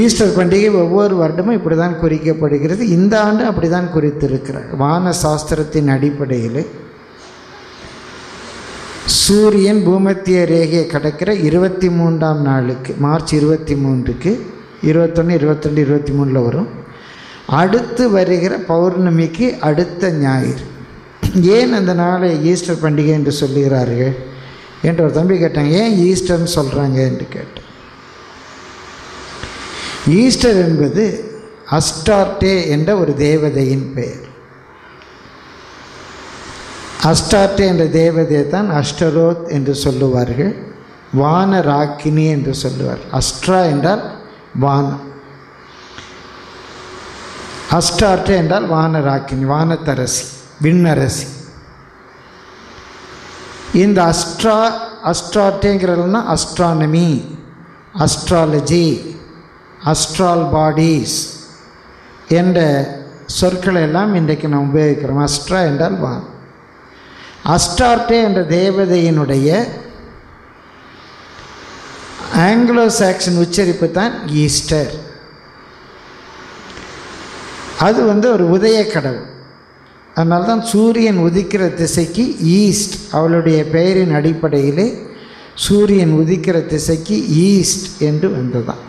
Easter பண்டிகை ஒவ்வொரு வருடமும் இப்படி தான் குறிக்கப்படுகிறது. இந்த ஆண்டு அப்படி தான் குறித்திருக்கிறார். வான சாஸ்திரத்தின் அடிப்படையில் சூரியன் பூமத்திய ரேகையை கடக்கிற இருபத்தி மூன்றாம் நாளுக்கு மார்ச் இருபத்தி மூன்றுக்கு இருபத்தொன்று இருபத்திரெண்டு இருபத்தி மூணில் வரும். அடுத்து வருகிற பௌர்ணமிக்கு அடுத்த ஞாயிறு. ஏன் அந்த நாளை ஈஸ்டர் பண்டிகை என்று சொல்லுகிறார்கள்? என்று ஒரு தம்பி கேட்டாங்க. ஏன் ஈஸ்டர்னு சொல்கிறாங்க என்று கேட்டேன். ஈஸ்டர் என்பது அஸ்டார்டே என்ற ஒரு தேவதையின் பெயர். அஸ்டார்டே என்ற தேவதை தான் அஷ்டரோத் என்று சொல்லுவார்கள் வான ராக்கினி என்று சொல்லுவார் அஸ்ட்ரா என்றால் வானம். அஸ்டார்டே என்றால் வான ராக்கினி வானத்தரசி விண்ணரசி. இந்த அஸ்ட்ரா அஸ்ட்ராட்டேங்கிறதுனா அஸ்ட்ரானமி அஸ்ட்ராலஜி. அஸ்ட்ரால் பாடிஸ் என்ற சொற்களை எல்லாம் இன்றைக்கு நாம் உபயோகிக்கிறோம். அஸ்ட்ரா என்றால் வான். அஸ்டார்டே என்ற தேவதையினுடைய ஆங்கிலோ சாக்சன் உச்சரிப்பு தான் ஈஸ்டர் அது வந்து ஒரு உதய கடவுள். அதனால தான் சூரியன் உதிக்கிற திசைக்கு ஈஸ்ட் அவளுடைய பெயரின் அடிப்படையிலே சூரியன் உதிக்கிற திசைக்கு ஈஸ்ட் என்று வந்ததான்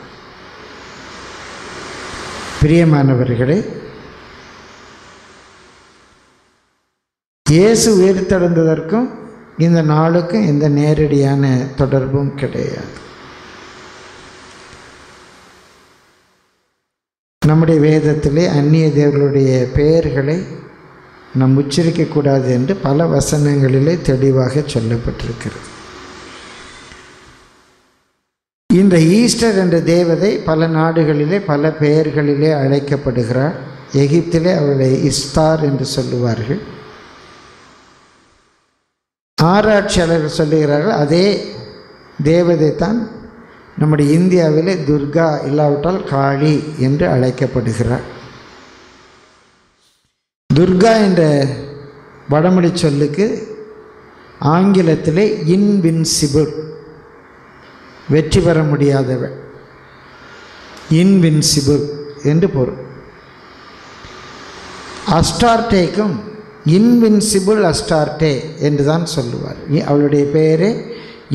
பிரியமானவர்களே இயேசு உயிர்த்தெழுந்ததற்கும் இந்த நாளுக்கும் எந்த நேரடியான தொடர்பும் கிடையாது. நம்முடைய வேதத்திலே அந்நிய தேவர்களுடைய பெயர்களை நாம் உச்சரிக்கக்கூடாது என்று பல வசனங்களிலே தெளிவாக சொல்லப்பட்டிருக்கிறது. இந்த ஈஸ்டர் என்ற தேவதை பல நாடுகளிலே பல பெயர்களிலே அழைக்கப்படுகிறார். எகிப்திலே அவளை இஸ்தார் என்று சொல்லுவார்கள். ஆராய்ச்சியாளர்கள் சொல்லுகிறார்கள் அதே தேவதை தான் நம்முடைய இந்தியாவிலே துர்கா இல்லாவிட்டால் காளி என்று அழைக்கப்படுகிறார். துர்கா என்ற வடமொழி சொல்லுக்கு ஆங்கிலத்திலே இன்வின்சிபிள். வெற்றி பெற முடியாதவன். இன்வின்சிபிள் என்று பொருள். அஸ்டார்டேக்கும் இன்வின்சிபிள் அஸ்டார்டே என்று தான் சொல்லுவார் அவளுடைய பெயரே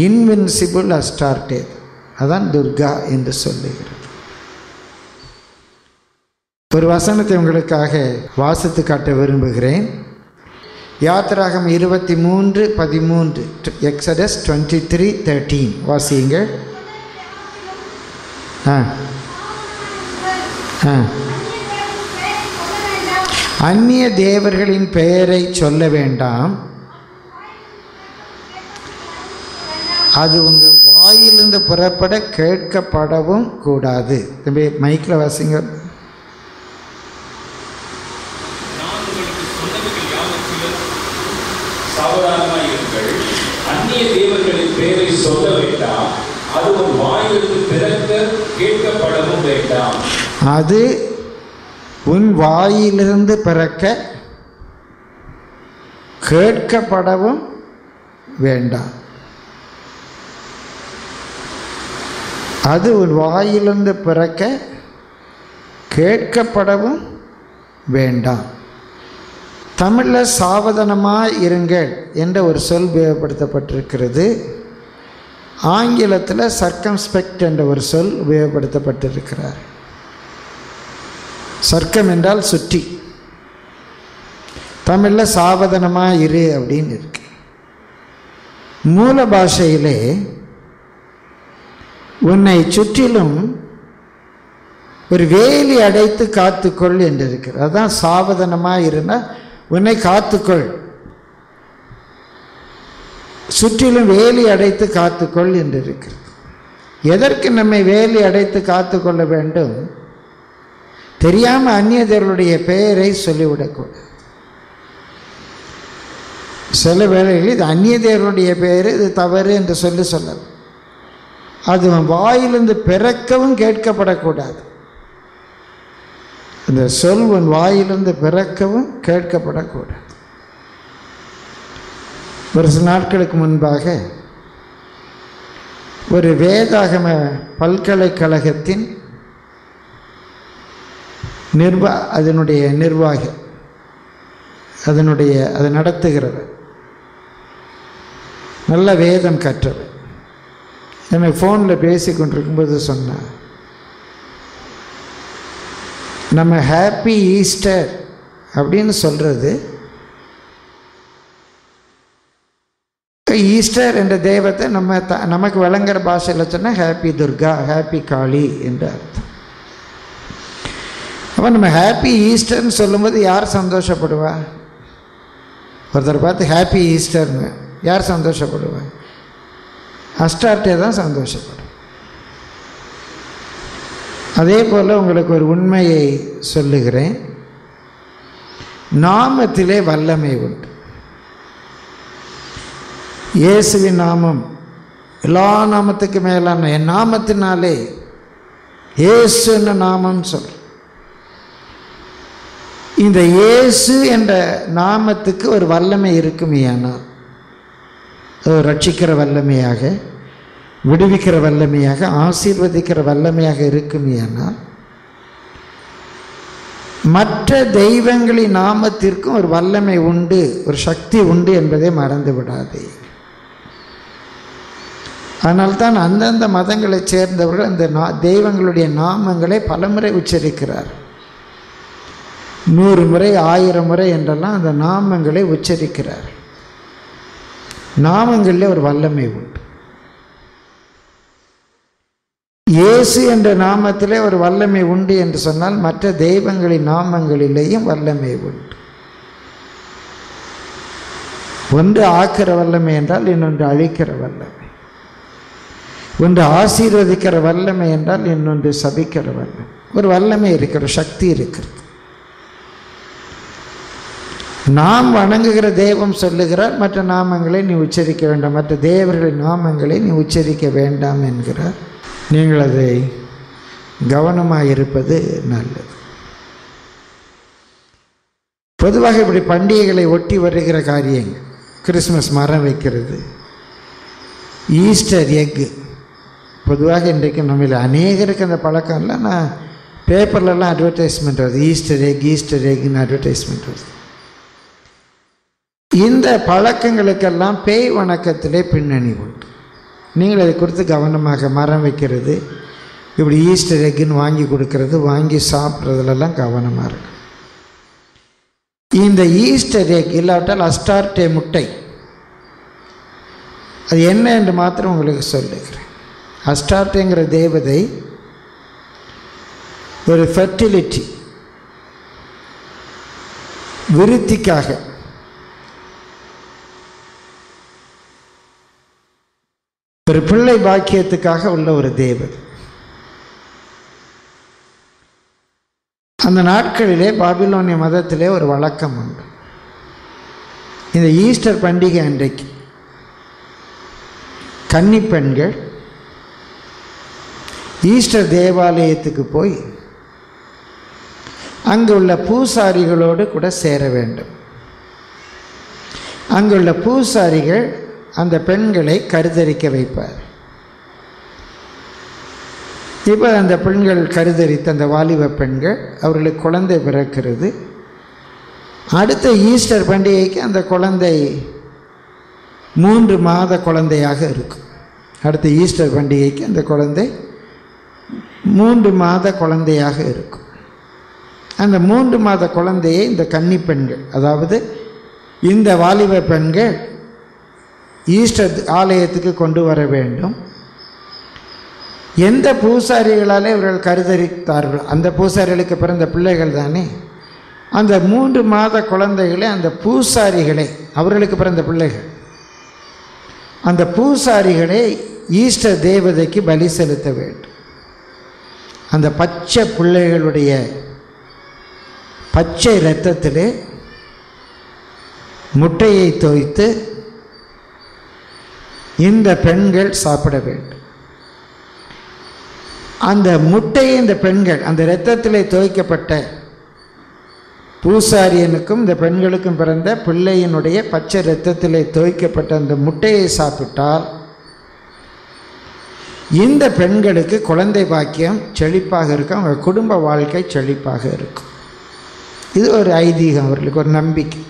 இன்வின்சிபிள் அஸ்டார்டே அதான் துர்கா என்று சொல்லுகிறது. ஒரு வசனத்தை உங்களுக்காக வாசித்து காட்ட விரும்புகிறேன். யாத்திராகம் இருபத்தி மூன்று பதிமூன்று எக்ஸடஸ் டுவெண்ட்டி த்ரீ தேர்ட்டீன். வாசியுங்கள் ஆ. ஆ. அந்நிய தேவர்களின் பெயரை சொல்ல வேண்டாம். அது உங்கள் வாயிலிருந்து புறப்பட கேட்கப்படவும் கூடாது. மைக்கில் வாசிங்க நான் உங்களுக்கு சொன்னவைகள் யாவற்றிலும் சாவதானமாயிருங்கள் அந்நிய தேவர்களின் பெயரை சொல்ல வேண்டாம் அது உன் வாயிலிருந்து பிறக்க கேட்கப்படவும் வேண்டாம். அது உன் வாயிலிருந்து பிறக்க கேட்கப்படவும் வேண்டாம். அது உன் வாயிலிருந்து பிறக்க கேட்கப்படவும் வேண்டாம். தமிழில் சாவதானமாக இருங்கள் என்ற ஒரு சொல் உபயோகப்படுத்தப்பட்டிருக்கிறது. ஆங்கிலத்தில் சர்க்கம்ஸ்பெக்ட் என்ற ஒரு சொல் உபயோகப்படுத்தப்பட்டிருக்கிறார். சர்க்கம் என்றால் சுற்றி. தமிழில் சாவதானமாக இரு அப்படின்னு இருக்கு. மூல பாஷையிலே உன்னை சுற்றிலும் ஒரு வேலி அடைத்து காத்துக்கொள் என்று இருக்கிறது அதுதான் சாவதானமாக இருந்தால் உன்னை காத்துக்கொள். சுற்றிலும் வேலி அடைத்து காத்துக்கொள் என்று இருக்கிறது எதற்கு நம்மை வேலி அடைத்து காத்துக்கொள்ள வேண்டும்? தெரியாமல் அந்நியதர்களுடைய பெயரை சொல்லிவிடக்கூடாது. சில வேளைகளில் இது அந்நியதேவருடைய பெயர் இது தவறு என்று சொல்லி சொல்லலாம். அது வாயிலிருந்து பிறக்கவும் கேட்கப்படக்கூடாது. இந்த சொல் உன் வாயிலிருந்து பிறக்கவும் கேட்கப்படக்கூடாது. ஒரு சில நாட்களுக்கு முன்பாக ஒரு வேதாகம பல்கலைக்கழகத்தின் நிர்வா அதனுடைய நிர்வாகி அதனுடைய அதை நடத்துகிறவர். நல்ல வேதம் கற்றவர். எனக்கு ஃபோனில் பேசி கொண்டிருக்கும்போது சொன்னார் நம்ம ஹாப்பி ஈஸ்டர் அப்படின்னு சொல்கிறது ஈஸ்டர் என்ற தெய்வத்தை நம்ம த நமக்கு விளங்குற பாஷையில் சொன்னால் ஹாப்பி துர்கா ஹாப்பி காளி என்று அர்த்தம். அப்போ நம்ம ஹாப்பி ஈஸ்டர்னு சொல்லும்போது யார் சந்தோஷப்படுவா? ஒருத்தர் பார்த்து ஹாப்பி ஈஸ்டர்னு யார் சந்தோஷப்படுவா? அஸ்டார்டே தான் சந்தோஷப்படும். அதே போல் உங்களுக்கு ஒரு உண்மையை சொல்லுகிறேன். நாமத்திலே வல்லமை உண்டு. இயேசுவின் நாமம் எல்லா நாமத்துக்கு மேலான என் நாமத்தினாலே இயேசுன்னு நாமம் சொல். இந்த இயேசு என்ற நாமத்துக்கு ஒரு வல்லமை இருக்குமையானால் அது ரட்சிக்கிற வல்லமையாக விடுவிக்கிற வல்லமையாக ஆசீர்வதிக்கிற வல்லமையாக இருக்குமையானால் மற்ற தெய்வங்களின் நாமத்திற்கும் ஒரு வல்லமை உண்டு ஒரு சக்தி உண்டு என்பதை மறந்து விடாதே அதனால்தான் அந்தந்த மதங்களைச் சேர்ந்தவர்கள் அந்த நா தெய்வங்களுடைய நாமங்களை பலமுறை உச்சரிக்கிறார். நூறு முறை ஆயிரம் முறை என்றெல்லாம் அந்த நாமங்களை உச்சரிக்கிறார். நாமங்களில் ஒரு வல்லமை உண்டு. இயேசு என்ற நாமத்திலே ஒரு வல்லமை உண்டு என்று சொன்னால் மற்ற தெய்வங்களின் நாமங்களிலேயும் வல்லமை உண்டு. ஒன்று ஆக்கிற வல்லமை என்றால் இன்னொன்று அழிக்கிற வல்லமை. ஒன்று ஆசீர்வதிக்கிற வல்லமை என்றால் இன்னொன்று சபிக்கிற வல்லமை. ஒரு வல்லமை இருக்கிற சக்தி இருக்கிறது. நாம் வணங்குகிற தெய்வம் சொல்லுகிறார் மற்ற நாமங்களை நீ உச்சரிக்க வேண்டாம் மற்ற தேவர்களின் நாமங்களை நீ உச்சரிக்க வேண்டாம் என்கிறார். நீங்கள் அதை கவனமாக இருப்பது நல்லது. பொதுவாக இப்படி பண்டிகைகளை ஒட்டி வருகிற காரியங்கள் கிறிஸ்மஸ் மரம் வைக்கிறது ஈஸ்டர் எக்கு பொதுவாக இன்றைக்கு நம்மள அநேகருக்கு அந்த பழக்கம் இல்லை நான் பேப்பர்லலாம் அட்வர்டைஸ்மெண்ட் வருது. ஈஸ்டர் எக் ஈஸ்டர் எக்னு அட்வர்டைஸ்மெண்ட் வருது. இந்த பழக்கங்களுக்கெல்லாம் பேய் வணக்கத்திலே பின்னணி உண்டு. நீங்கள் அதை குறித்து கவனமாக மரம் வைக்கிறது இப்படி ஈஸ்டர் எக்குன்னு வாங்கி கொடுக்கறது வாங்கி சாப்பிட்றதுலலாம் கவனமாக இருக்கு. இந்த ஈஸ்டர் எக் இல்லாவிட்டால் அஸ்டார்டே முட்டை. அது என்ன என்று மாத்திரம் உங்களுக்கு சொல்லுகிறேன். அஸ்டார்டேங்கிற தேவதை ஒரு ஃபெர்டிலிட்டி விருத்திக்காக. ஒரு பிள்ளை பாக்கியத்துக்காக உள்ள ஒரு தேவதை. அந்த நாட்களிலே பாபிலோனிய மதத்திலே ஒரு வழக்கம் உண்டு. இந்த ஈஸ்டர் பண்டிகை அன்றைக்கு கன்னி பெண்கள் ஈஸ்டர் தேவாலயத்துக்கு போய் அங்குள்ள பூசாரிகளோடு கூட சேர வேண்டும். அங்குள்ள பூசாரிகள் அந்த பெண்களை கருதரிக்க வைப்பார். இப்போ அந்த பெண்கள் கருதரித்த அந்த வாலிப பெண்கள் அவர்களுக்கு குழந்தை பிறக்கிறது. அடுத்த ஈஸ்டர் பண்டிகைக்கு அந்த குழந்தை மூன்று மாத குழந்தையாக இருக்கும். அடுத்த ஈஸ்டர் பண்டிகைக்கு அந்த குழந்தை மூன்று மாத குழந்தையாக இருக்கும். அந்த மூன்று மாத குழந்தையை இந்த கன்னி பெண்கள் அதாவது இந்த வாலிப பெண்கள் ஈஸ்டர் ஆலயத்துக்கு கொண்டு வர வேண்டும். எந்த பூசாரிகளாலே இவர்கள் கருதரித்தார்கள்? அந்த பூசாரிகளுக்கு பிறந்த பிள்ளைகள் தானே? அந்த மூன்று மாத குழந்தைகளை அந்த பூசாரிகளை அவர்களுக்கு பிறந்த பிள்ளைகள் அந்த பூசாரிகளை ஈஸ்டர் தேவதைக்கு பலி செலுத்த வேண்டும். அந்த பச்சை பிள்ளைகளுடைய பச்சை இரத்தத்திலே முட்டையை தோய்த்து இந்த பெண்கள் சாப்பிட வேண்டும். அந்த முட்டையை இந்த பெண்கள் அந்த இரத்தத்திலே துவைக்கப்பட்ட பூசாரியனுக்கும் இந்த பெண்களுக்கும் பிறந்த பிள்ளையினுடைய பச்சை இரத்தத்திலே துவைக்கப்பட்ட அந்த முட்டையை சாப்பிட்டால் இந்த பெண்களுக்கு குழந்தை பாக்கியம் செழிப்பாக இருக்கும். அவங்க குடும்ப வாழ்க்கை செழிப்பாக இருக்கும். இது ஒரு ஐதீகம் அவர்களுக்கு ஒரு நம்பிக்கை.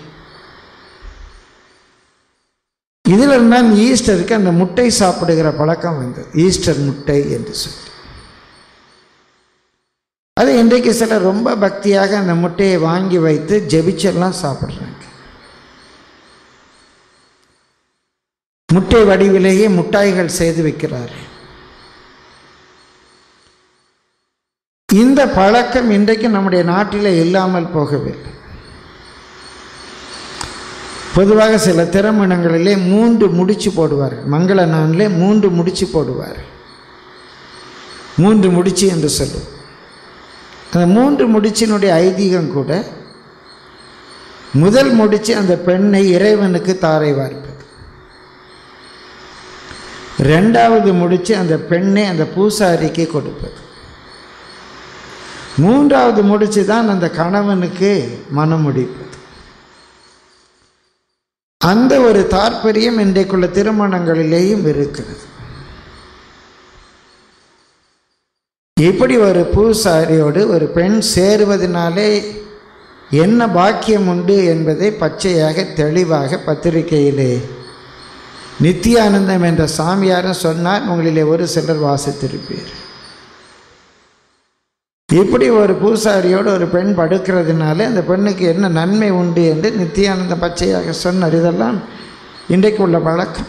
இதில் தான் ஈஸ்டருக்கு அந்த முட்டை சாப்பிடுகிற பழக்கம் வந்தது. ஈஸ்டர் முட்டை என்று சொல்லி. அது இன்றைக்கு சிலர் ரொம்ப பக்தியாக அந்த முட்டையை வாங்கி வைத்து ஜெபிச்செல்லாம் சாப்பிட்றாங்க. முட்டை வடிவிலேயே முட்டாய்கள் செய்து வைக்கிறார்கள். இந்த பழக்கம் இன்றைக்கு நம்முடைய நாட்டில் இல்லாமல் போகவில்லை பொதுவாக சில திருமணங்களிலே மூன்று முடிச்சு போடுவார் மங்கள நாளிலே மூன்று முடிச்சு போடுவார் மூன்று முடிச்சு என்று சொல்லும். அந்த மூன்று முடிச்சினுடைய ஐதீகம் கூட முதல் முடிச்சு அந்த பெண்ணை இறைவனுக்கு தாரை வார்ப்பது. ரெண்டாவது முடிச்சு அந்த பெண்ணை அந்த பூசாரிக்கு கொடுப்பது. மூன்றாவது முடிச்சு தான் அந்த கணவனுக்கு மனம் முடிப்பது அந்த ஒரு தாற்பயம் இன்றைக்குள்ள திருமணங்களிலேயும் இருக்கிறது. இப்படி ஒரு பூசாரியோடு ஒரு பெண் சேருவதனாலே என்ன பாக்கியம் உண்டு என்பதை பச்சையாக தெளிவாக பத்திரிகையிலே நித்தியானந்தம் என்ற சாமியாரும் சொன்னார். உங்களிலே ஒரு சிலர் வாசித்திருப்பீர். இப்படி ஒரு பூசாரியோடு ஒரு பெண் படுக்கிறதுனால அந்த பெண்ணுக்கு என்ன நன்மை உண்டு என்று நித்தியானந்த பச்சையாக சொன்னார். இதெல்லாம் இன்றைக்கு உள்ள பழக்கம்.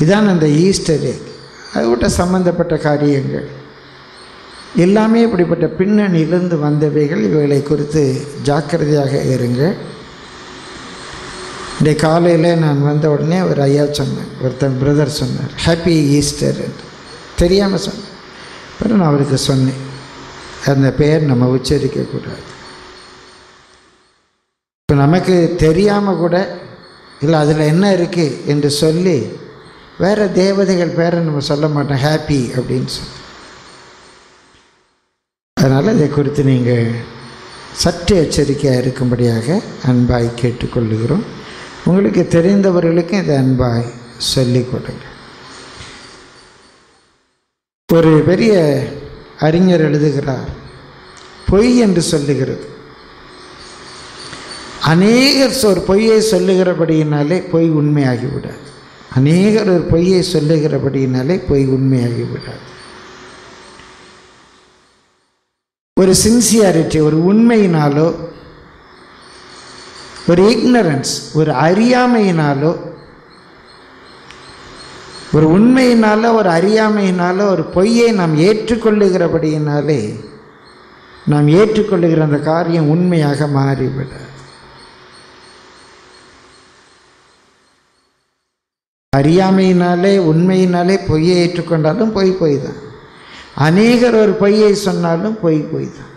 இதான் அந்த ஈஸ்டர் எக் அது விட்ட சம்பந்தப்பட்ட காரியங்கள். எல்லாமே இப்படிப்பட்ட பின்னணியிலிருந்து வந்தவைகள். இவைகளை குறித்து ஜாக்கிரதையாக இருங்கள். இன்றைக்கு காலையில் நான் வந்த உடனே ஒரு ஐயா சொன்னேன் ஒருத்தன் பிரதர் சொன்னார். ஹாப்பி ஈஸ்டர் என்று. தெரியாமல் சொன்னேன் அப்புறம் நான் அவருக்கு சொன்னேன். அந்த பெயர் நம்ம உச்சரிக்கக்கூடாது இப்போ நமக்கு தெரியாமல் கூட இல்லை அதில் என்ன இருக்குது என்று சொல்லி வேறு தேவதைகள் பேரை நம்ம சொல்ல மாட்டோம். ஹாப்பி அப்படின்னு சொல்லி. அதனால் இதை குறித்து நீங்கள் சற்று எச்சரிக்கையாக இருக்கும்படியாக அன்பாய் கேட்டுக்கொள்ளுகிறோம். உங்களுக்கு தெரிந்தவர்களுக்கும் இதை அன்பாய் சொல்லிக் கொடுங்க. ஒரு பெரிய அறிஞர் எழுதுகிறார் பொய் என்று சொல்லுகிறது. அநேகர் ஒரு பொய்யை சொல்லுகிறபடியினாலே பொய் உண்மையாகிவிடாது. அநேகர் ஒரு பொய்யை சொல்லுகிறபடியினாலே பொய் உண்மையாகிவிடாது. ஒரு சின்சியாரிட்டி ஒரு உண்மையினாலோ ஒரு இக்னரன்ஸ் ஒரு அறியாமையினாலோ ஒரு உண்மையினால் ஒரு அறியாமையினால் ஒரு பொய்யை நாம் ஏற்றுக்கொள்ளுகிறபடியினாலே நாம் ஏற்றுக்கொள்ளுகிற அந்த காரியம் உண்மையாக மாறிவிட அறியாமையினாலே உண்மையினாலே பொய்யை ஏற்றுக்கொண்டாலும் பொய் பொய் தான் அநேகர் ஒரு பொய்யை சொன்னாலும் பொய் பொய் தான்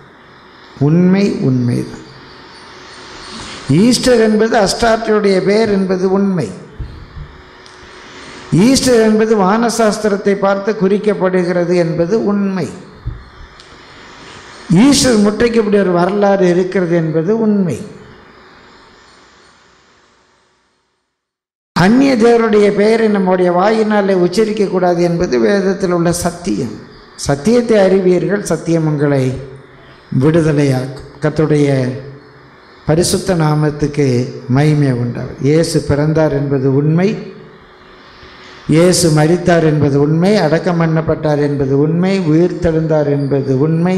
உண்மை உண்மை தான் ஈஸ்டர் என்பது அஸ்டார்டியுடைய பெயர் என்பது உண்மை. ஈஸ்டர் என்பது வானசாஸ்திரத்தை பார்த்து குறிக்கப்படுகிறது என்பது உண்மை. ஈஸ்டர் முட்டைக்கு இப்படி ஒரு வரலாறு இருக்கிறது என்பது உண்மை. அந்நிய தேவருடைய பெயரை நம்முடைய வாயினாலே உச்சரிக்கக்கூடாது என்பது வேதத்தில் உள்ள சத்தியம். சத்தியத்தை அறிவீர்கள் சத்தியம் உங்களை விடுதலையாக்கும். கத்துடைய பரிசுத்த நாமத்துக்கு மகிமை உண்டாகும் இயேசு பிறந்தார் என்பது உண்மை. இயேசு மரித்தார் என்பது உண்மை அடக்கம் பண்ணப்பட்டார் என்பது உண்மை உயிர் தெழுந்தார் என்பது உண்மை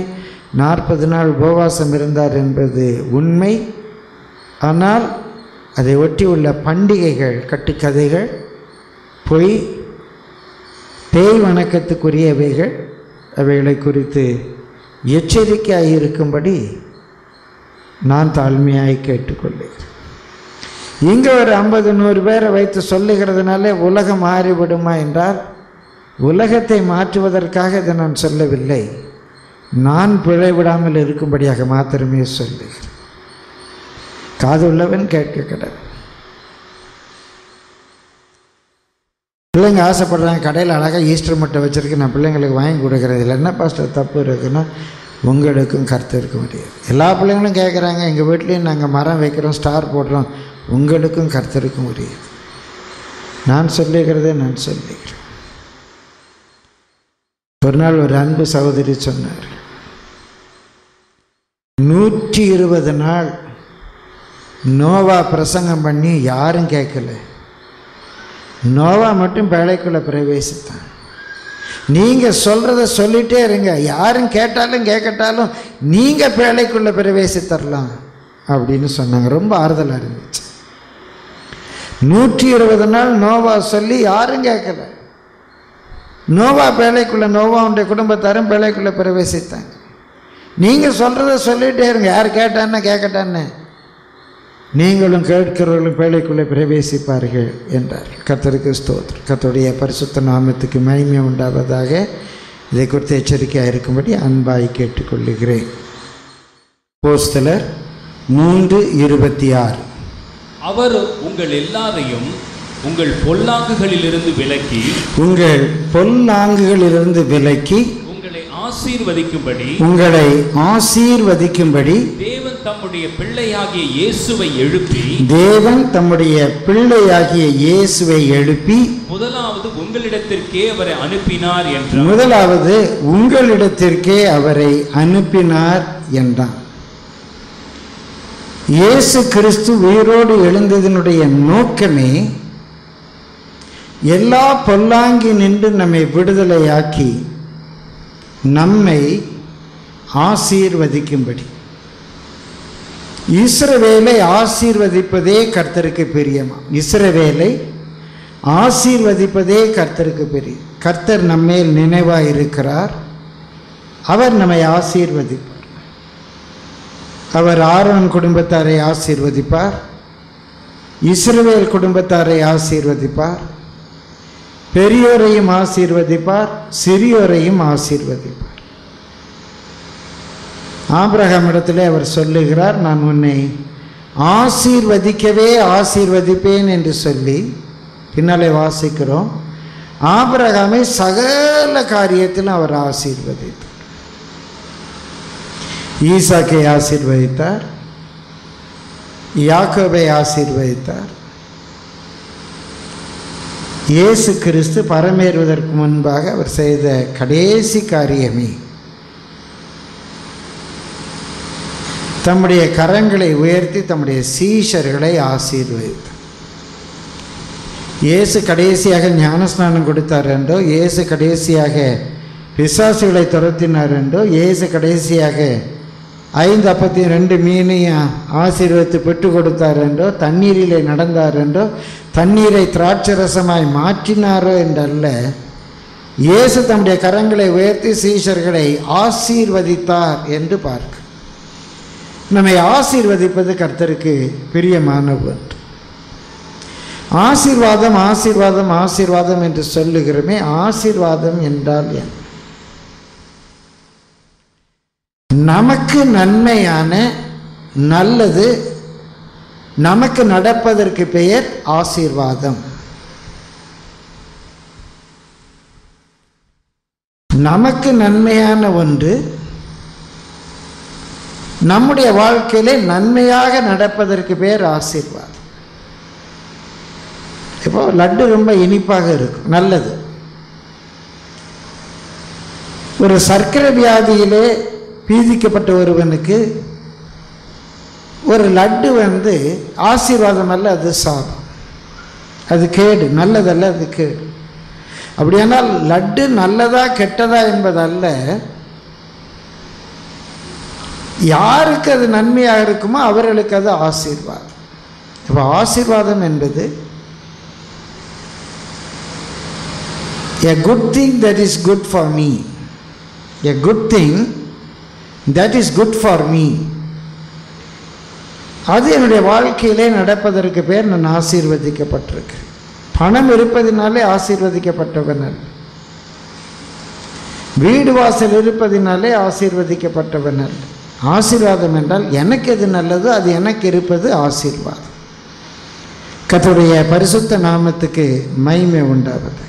நாற்பது நாள் உபவாசம் இருந்தார் என்பது உண்மை. ஆனால் அதை ஒட்டி உள்ள பண்டிகைகள் கட்டுக்கதைகள் பொய் பேய் வணக்கத்துக்குரியவைகள் அவைகளை குறித்து எச்சரிக்கையாக இருக்கும்படி நான் தாழ்மையாய் கேட்டுக்கொள்கிறேன். இங்கே ஒரு ஐம்பது நூறு பேரை வைத்து சொல்லுகிறதுனால உலகம் மாறிவிடுமா என்றால் உலகத்தை மாற்றுவதற்காக இதை நான் சொல்லவில்லை. நான் பிழைவிடாமல் இருக்கும்படியாக மாத்திரமே சொல்லுகிறேன். காது உள்ளவன் கேட்க கடவுள் பிள்ளைங்க ஆசைப்படுறாங்க கடையில் அழகாக ஈஸ்டர் முட்டை வச்சுருக்கு நான் பிள்ளைங்களுக்கு வாங்கி கொடுக்குறது இல்லை. என்ன பாஸ்டர் தப்பு இருக்குன்னா உங்களுக்கும் கருத்து இருக்க முடியாது எல்லா பிள்ளைங்களும் கேட்குறாங்க எங்கள் வீட்லேயும் நாங்கள் மரம் வைக்கிறோம் ஸ்டார் போடுறோம். உங்களுக்கும் கருத்து இருக்க முடியாது நான் சொல்லுகிறதே நான் சொல்லுகிறேன் ஒரு நாள் ஒரு அன்பு சகோதரி சொன்னார். நூற்றி இருபது நாள் நோவா பிரசங்கம் பண்ணி யாரும் கேட்கல. நோவா மட்டும் பேழைக்குள்ளே பிரவேசித்தான். நீங்கள் சொல்கிறத சொல்லிகிட்டே இருங்க. யாரும் கேட்டாலும் கேட்கட்டாலும் நீங்கள் பேழைக்குள்ளே பிரவேசித்தரலாம் அப்படின்னு சொன்னாங்க. ரொம்ப ஆறுதலாக இருந்துச்சு. நூற்றி இருபது நாள் நோவா சொல்லி யாரும் கேட்கல. நோவா பேழைக்குள்ளே நோவாவுடைய குடும்பத்தாரும் பேழைக்குள்ளே பிரவேசித்தாங்க. நீங்கள் சொல்கிறத சொல்லிகிட்டே இருங்க. யார் கேட்டான்னு கேட்கட்டான்னு. நீங்களும் கேட்கிறவர்களும் பேழைக்குள்ளே பிரவேசிப்பார்கள் என்றார். கர்த்தருக்கு ஸ்தோத்திரம். கர்த்தருடைய பரிசுத்த நாமத்துக்கு மகிமை உண்டாவதாக இதை குறித்து எச்சரிக்கையாக இருக்கும்படி அன்பாய் கேட்டுக்கொள்ளுகிறேன் போஸ்தலர் மூன்று இருபத்தி ஆறு அவர் உங்கள் எல்லாரையும் உங்கள் பொல்லாங்குகளிலிருந்து விலக்கி உங்கள் பொல்லாங்குகளிலிருந்து விலக்கி உங்களை ஆசீர்வதிக்கும்படி உங்களை ஆசீர்வதிக்கும்படி தம்முடைய பிள்ளையாகிய இயேசுவை எழுப்பி தேவன் தம்முடைய பிள்ளையாகிய இயேசுவை எழுப்பி முதலாவது உங்களிடத்திற்கே அவரை அனுப்பினார் என்றார். முதலாவது உங்களிடத்திற்கே அவரை அனுப்பினார் என்றான் இயேசு கிறிஸ்து உயிரோடு எழுந்ததனுடைய நோக்கமே எல்லா பொல்லாங்கி நின்று நம்மை விடுதலையாக்கி நம்மை ஆசீர்வதிக்கும்படி. இஸ்ரவேலை ஆசீர்வதிப்பதே கர்த்தருக்கு பிரியமா? இஸ்ரவேலை ஆசீர்வதிப்பதே கர்த்தருக்கு பிரியம் கர்த்தர் நம்மேல் நினைவாக இருக்கிறார் அவர் நம்மை ஆசீர்வதிப்பார். அவர் ஆரோன் குடும்பத்தாரை ஆசீர்வதிப்பார். இஸ்ரவேல் குடும்பத்தாரை ஆசீர்வதிப்பார். பெரியோரையும் ஆசீர்வதிப்பார் சிறியோரையும் ஆசீர்வதிப்பார். ஆபிரகாம் இடத்துல அவர் சொல்லுகிறார் நான் உன்னை ஆசீர்வதிக்கவே ஆசீர்வதிப்பேன் என்று சொல்லி பின்னாலே வாசிக்கிறோம். ஆபிரகாமை சகல காரியத்திலும் அவர் ஆசீர்வதித்தார். ஈசாக்கை ஆசீர்வதித்தார். யாக்கோபை ஆசீர்வதித்தார். இயேசு கிறிஸ்து பரமேறுவதற்கு முன்பாக அவர் செய்த கடைசி காரியமே தம்முடைய கரங்களை உயர்த்தி தம்முடைய சீஷர்களை ஆசீர்வதித்தார். இயேசு கடைசியாக ஞானஸ்நானம் கொடுத்தார் என்றோ இயேசு கடைசியாக விசாசிகளை துரத்தினார் என்றோ இயேசு கடைசியாக ஐந்து அப்பத்தி ரெண்டு மீனையும் ஆசீர்வதித்து பெற்று கொடுத்தார் என்றோ தண்ணீரிலே நடந்தார் என்றோ தண்ணீரை திராட்சரசமாய் மாற்றினாரோ என்றல்ல இயேசு தம்முடைய கரங்களை உயர்த்தி சீஷர்களை ஆசீர்வதித்தார் என்று பார்க்க. நம்மை ஆசீர்வதிப்பது கர்த்தருக்கு பிரியமான ஒன்று ஆசீர்வாதம் ஆசீர்வாதம் ஆசீர்வாதம் என்று சொல்லுகிறோமே ஆசீர்வாதம் என்றால் என்ன? நமக்கு நன்மையான நல்லது நமக்கு நடப்பதற்கு பெயர் ஆசீர்வாதம். நமக்கு நன்மையான ஒன்று நம்முடைய வாழ்க்கையிலே நன்மையாக நடப்பதற்கு பேர் ஆசீர்வாதம் இப்போ லட்டு ரொம்ப இனிப்பாக இருக்கும் நல்லது. ஒரு சர்க்கரை வியாதியிலே பீதிக்கப்பட்ட ஒருவனுக்கு ஒரு லட்டு வந்து ஆசீர்வாதம் அல்ல அது சாதம் அது கேடு நல்லதல்ல அது கேடு. அப்படியானால் லட்டு நல்லதா கெட்டதா என்பதல்ல யாருக்கு அது நன்மையாக இருக்குமோ அவர்களுக்கு அது ஆசீர்வாதம். இப்போ ஆசீர்வாதம் என்பது a good thing that is good for me a good thing that is good for me அது என்னுடைய வாழ்க்கையிலே நடப்பதற்கு பேர் நான் ஆசீர்வதிக்கப்பட்டிருக்கேன் பணம் இருப்பதினாலே ஆசீர்வதிக்கப்பட்டவன் அல்ல வீடு வாசல் இருப்பதினாலே ஆசீர்வதிக்கப்பட்டவன் அல்ல ஆசீர்வாதம் என்றால் எனக்கு எது நல்லதோ அது எனக்கு இருப்பது ஆசீர்வாதம். கத்துடைய பரிசுத்த நாமத்துக்கு மைமை உண்டாவது.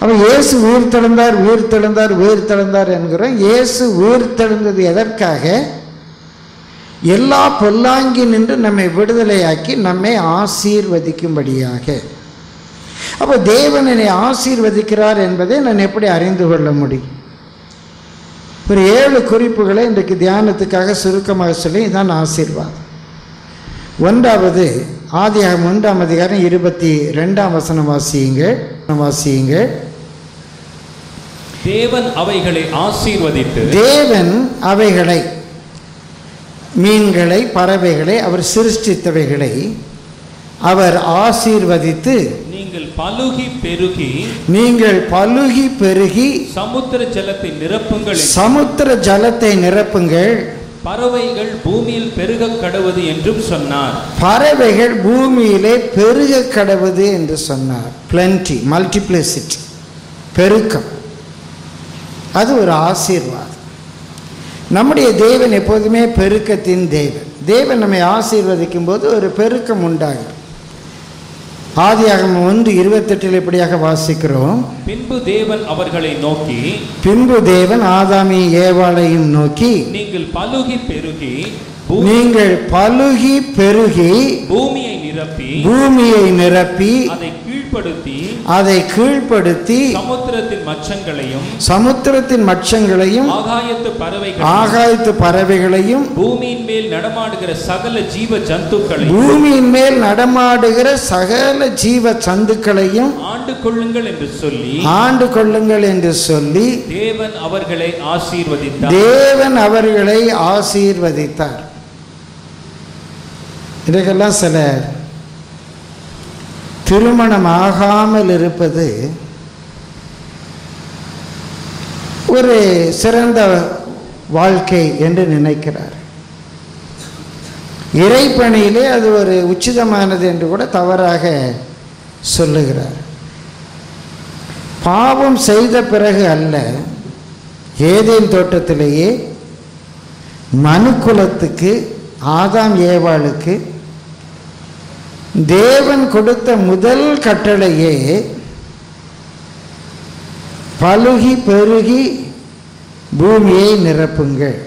அவன் இயேசு உயிர் தெழுந்தார் உயிர் தெழுந்தார் உயிர் தெழுந்தார் என்கிறோம். இயேசு உயிர் தெழுந்தது எதற்காக? எல்லா பொல்லாங்கி நின்று நம்மை விடுதலையாக்கி நம்மை ஆசீர்வதிக்கும்படியாக. அப்போ தேவன் என்னை ஆசீர்வதிக்கிறார் என்பதை நான் எப்படி அறிந்து கொள்ள முடியும்? ஒரு ஏழு குறிப்புகளை இன்றைக்கு தியானத்துக்காக சுருக்கமாக சொல்லி இதான் ஆசீர்வாதம். ஒன்றாவது ஆதியாகம் ஒன்றாம் அதிகாரம் இருபத்தி ரெண்டாம் வசனம் வாசியுங்க வாசியுங்க தேவன் அவைகளை ஆசீர்வதித்து தேவன் அவைகளை மீன்களை பறவைகளை அவர் சிருஷ்டித்தவைகளை அவர் ஆசீர்வதித்து நீங்கள் பலுகி பெருகி நீங்கள் பலுகி பெருகி சமுத்திர ஜலத்தை நிரப்புங்கள். சமுத்திர ஜலத்தை நிரப்புங்கள். பறவைகள் பூமியில் பெருக கடவுது என்றும் சொன்னார். பறவைகள் பூமியிலே பெருக கடவுது என்று சொன்னார். பிளண்டி மல்டிப்ளிசிட்டி பெருக்கம். அது ஒரு ஆசீர்வாதம். நம்முடைய தேவன் எப்போதுமே பெருக்கத்தின் தேவன். தேவன் நம்மை ஆசீர்வதிக்கும் போது ஒரு பெருக்கம் உண்டாகும். ஆதியாகமம் ஒன்று இருபத்தெட்டில் இப்படியாக வாசிக்கிறோம். பின்பு தேவன் அவர்களை நோக்கி பின்பு தேவன் ஆதாமி ஏவாளையும் நோக்கி நீங்கள் பலுகி பெருகி நீங்கள் பலுகி பெருகி பூமியை நிரப்பி பூமியை நிரப்பி அதை கீழ்ப்படுத்தி அதை கீழ்ப்படுத்தி சமுத்திரத்தின் மச்சங்களையும் சமுத்திரத்தின் மச்சங்களையும் ஆகாயத்து பறவைகள் ஆகாயத்து பறவைகளையும் பூமியின் மேல் நடமாடுகிற சகல ஜீவ ஜந்துக்களையும் பூமியின் மேல் நடமாடுகிற சகல ஜீவ சந்துக்களையும் ஆண்டு கொள்ளுங்கள் என்று சொல்லி ஆண்டு கொள்ளுங்கள் என்று சொல்லி தேவன் அவர்களை ஆசீர்வதித்தார். தேவன் அவர்களை ஆசீர்வதித்தார். இதற்கெல்லாம் சில திருமணம் ஆகாமல் இருப்பது ஒரு சிறந்த வாழ்க்கை என்று நினைக்கிறார். இறைப்பணியிலே அது ஒரு உச்சிதமானது என்று கூட தவறாக சொல்லுகிறார். பாவம் செய்த பிறகு அல்ல ஏதேன் தோட்டத்திலேயே மனுக்குலத்துக்கு ஆதாம் ஏவாளுக்கு தேவன் கொடுத்த முதல் கட்டளையே பழுகி பெருகி பூமியை நிரப்புங்கள்.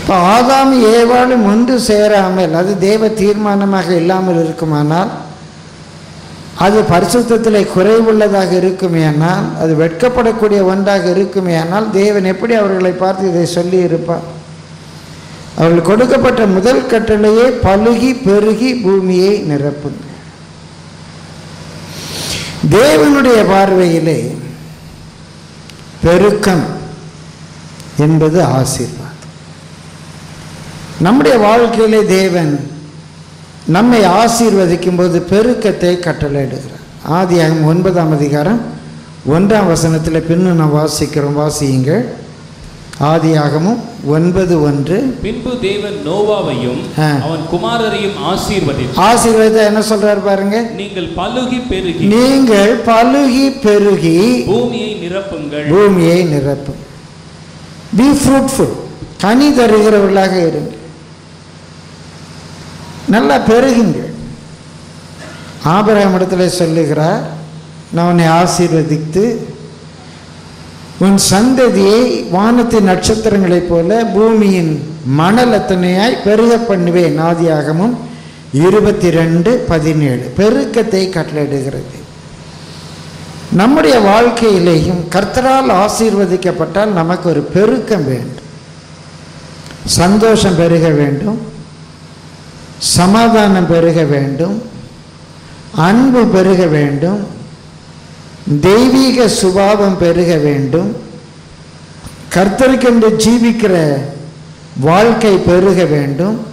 இப்போ ஆதாம் ஏவாளும் ஒன்று சேராமல் அது தேவ தீர்மானமாக இல்லாமல் இருக்குமானால் அது பரிசுத்தத்தில் குறைவுள்ளதாக இருக்குமேயானால் அது வெட்கப்படக்கூடிய ஒன்றாக இருக்குமேயானால் தேவன் எப்படி அவர்களை பார்த்து இதை சொல்லி இருப்பார் அவர்கள் கொடுக்கப்பட்ட முதல் கட்டளையே பழுகி பெருகி பூமியை நிரப்புங்க தேவனுடைய பார்வையிலே பெருக்கம் என்பது ஆசீர்வாதம். நம்முடைய வாழ்க்கையிலே தேவன் நம்மை ஆசீர்வதிக்கும் போது பெருக்கத்தை கட்டளையிடுகிறார். ஆகும் ஒன்பதாம் அதிகாரம் ஒன்றாம் வசனத்தில் பின்னும் நான் வாசிக்கிறோம் வாசியுங்கள். ஆதியாகமும் ஒன்பது ஒன்று. பின்பு தேவன் நோவாவையும். அவன் குமாரரையும் ஆசீர்வதித்தார். ஆசீர்வாதத்தை என்ன சொல்றாரு பாருங்க? நீங்கள் பலுகி பெருகி நீங்கள் பலுகி பெருகி பூமியை நிரப்புங்கள். பூமியை நிரப்பும். பி ஃப்ரூட்ஃபுல் கனி தருகிறவர்களாக இருங்க நல்லா பெருகுங்கள் ஆபரகம் இடத்துல சொல்லுகிறார் நான் உன்னை ஆசீர்வதித்து உன் சந்ததியை வானத்தின் நட்சத்திரங்களைப் போல பூமியின் மணல் அத்தனையாய் பெருக பண்ணுவேன். ஆதியாகமும் இருபத்தி ரெண்டு பதினேழு. பெருக்கத்தை கட்டளையிடுகிறது. நம்முடைய வாழ்க்கையிலேயும் கர்த்தரால் ஆசீர்வதிக்கப்பட்டால் நமக்கு ஒரு பெருக்கம் வேண்டும். சந்தோஷம் பெருக வேண்டும். சமாதானம் பெருக வேண்டும். அன்பு பெருக வேண்டும். தெய்வீக சுபாவம் பெருக வேண்டும். கர்த்தருக்கென்று ஜீவிக்கிற வாழ்க்கை பெருக வேண்டும்.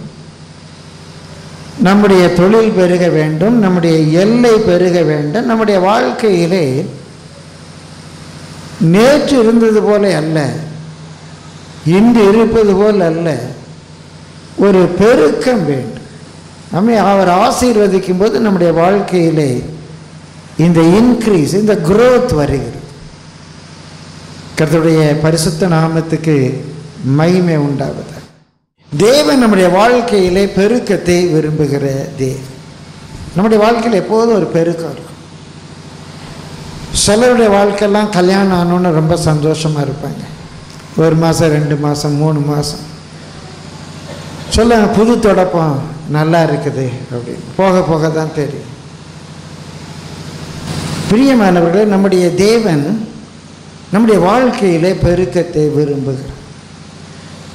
நம்முடைய தொழில் பெருக வேண்டும். நம்முடைய எல்லை பெருக வேண்டும். நம்முடைய வாழ்க்கையிலே நேற்று இருந்தது போல அல்ல இன்று இருப்பது போல் அல்ல ஒரு பெருக்கம் வேண்டும். நம்மை அவர் ஆசீர்வதிக்கும் போது நம்முடைய வாழ்க்கையிலே இந்த இன்க்ரீஸ் இந்த குரோத் வருகிறது. கருத்துடைய பரிசுத்த நாமத்துக்கு மகிமை உண்டாவது தேவன் நம்முடைய வாழ்க்கையிலே பெருக்கத்தை விரும்புகிற தேவன். நம்முடைய வாழ்க்கையில் எப்போதும் ஒரு பெருக்கம் இருக்கும். சிலருடைய வாழ்க்கையெல்லாம் கல்யாணம் ஆனோன்னு ரொம்ப சந்தோஷமாக இருப்பாங்க. ஒரு மாதம் ரெண்டு மாதம் மூணு மாதம் சொல்லுங்க புது தொடப்பம் நல்லா இருக்குது அப்படின்னு. போக போக தான் தெரியும். பிரியமானவர்களே நம்முடைய தேவன் நம்முடைய வாழ்க்கையிலே பெருக்கத்தை விரும்புகிறார்.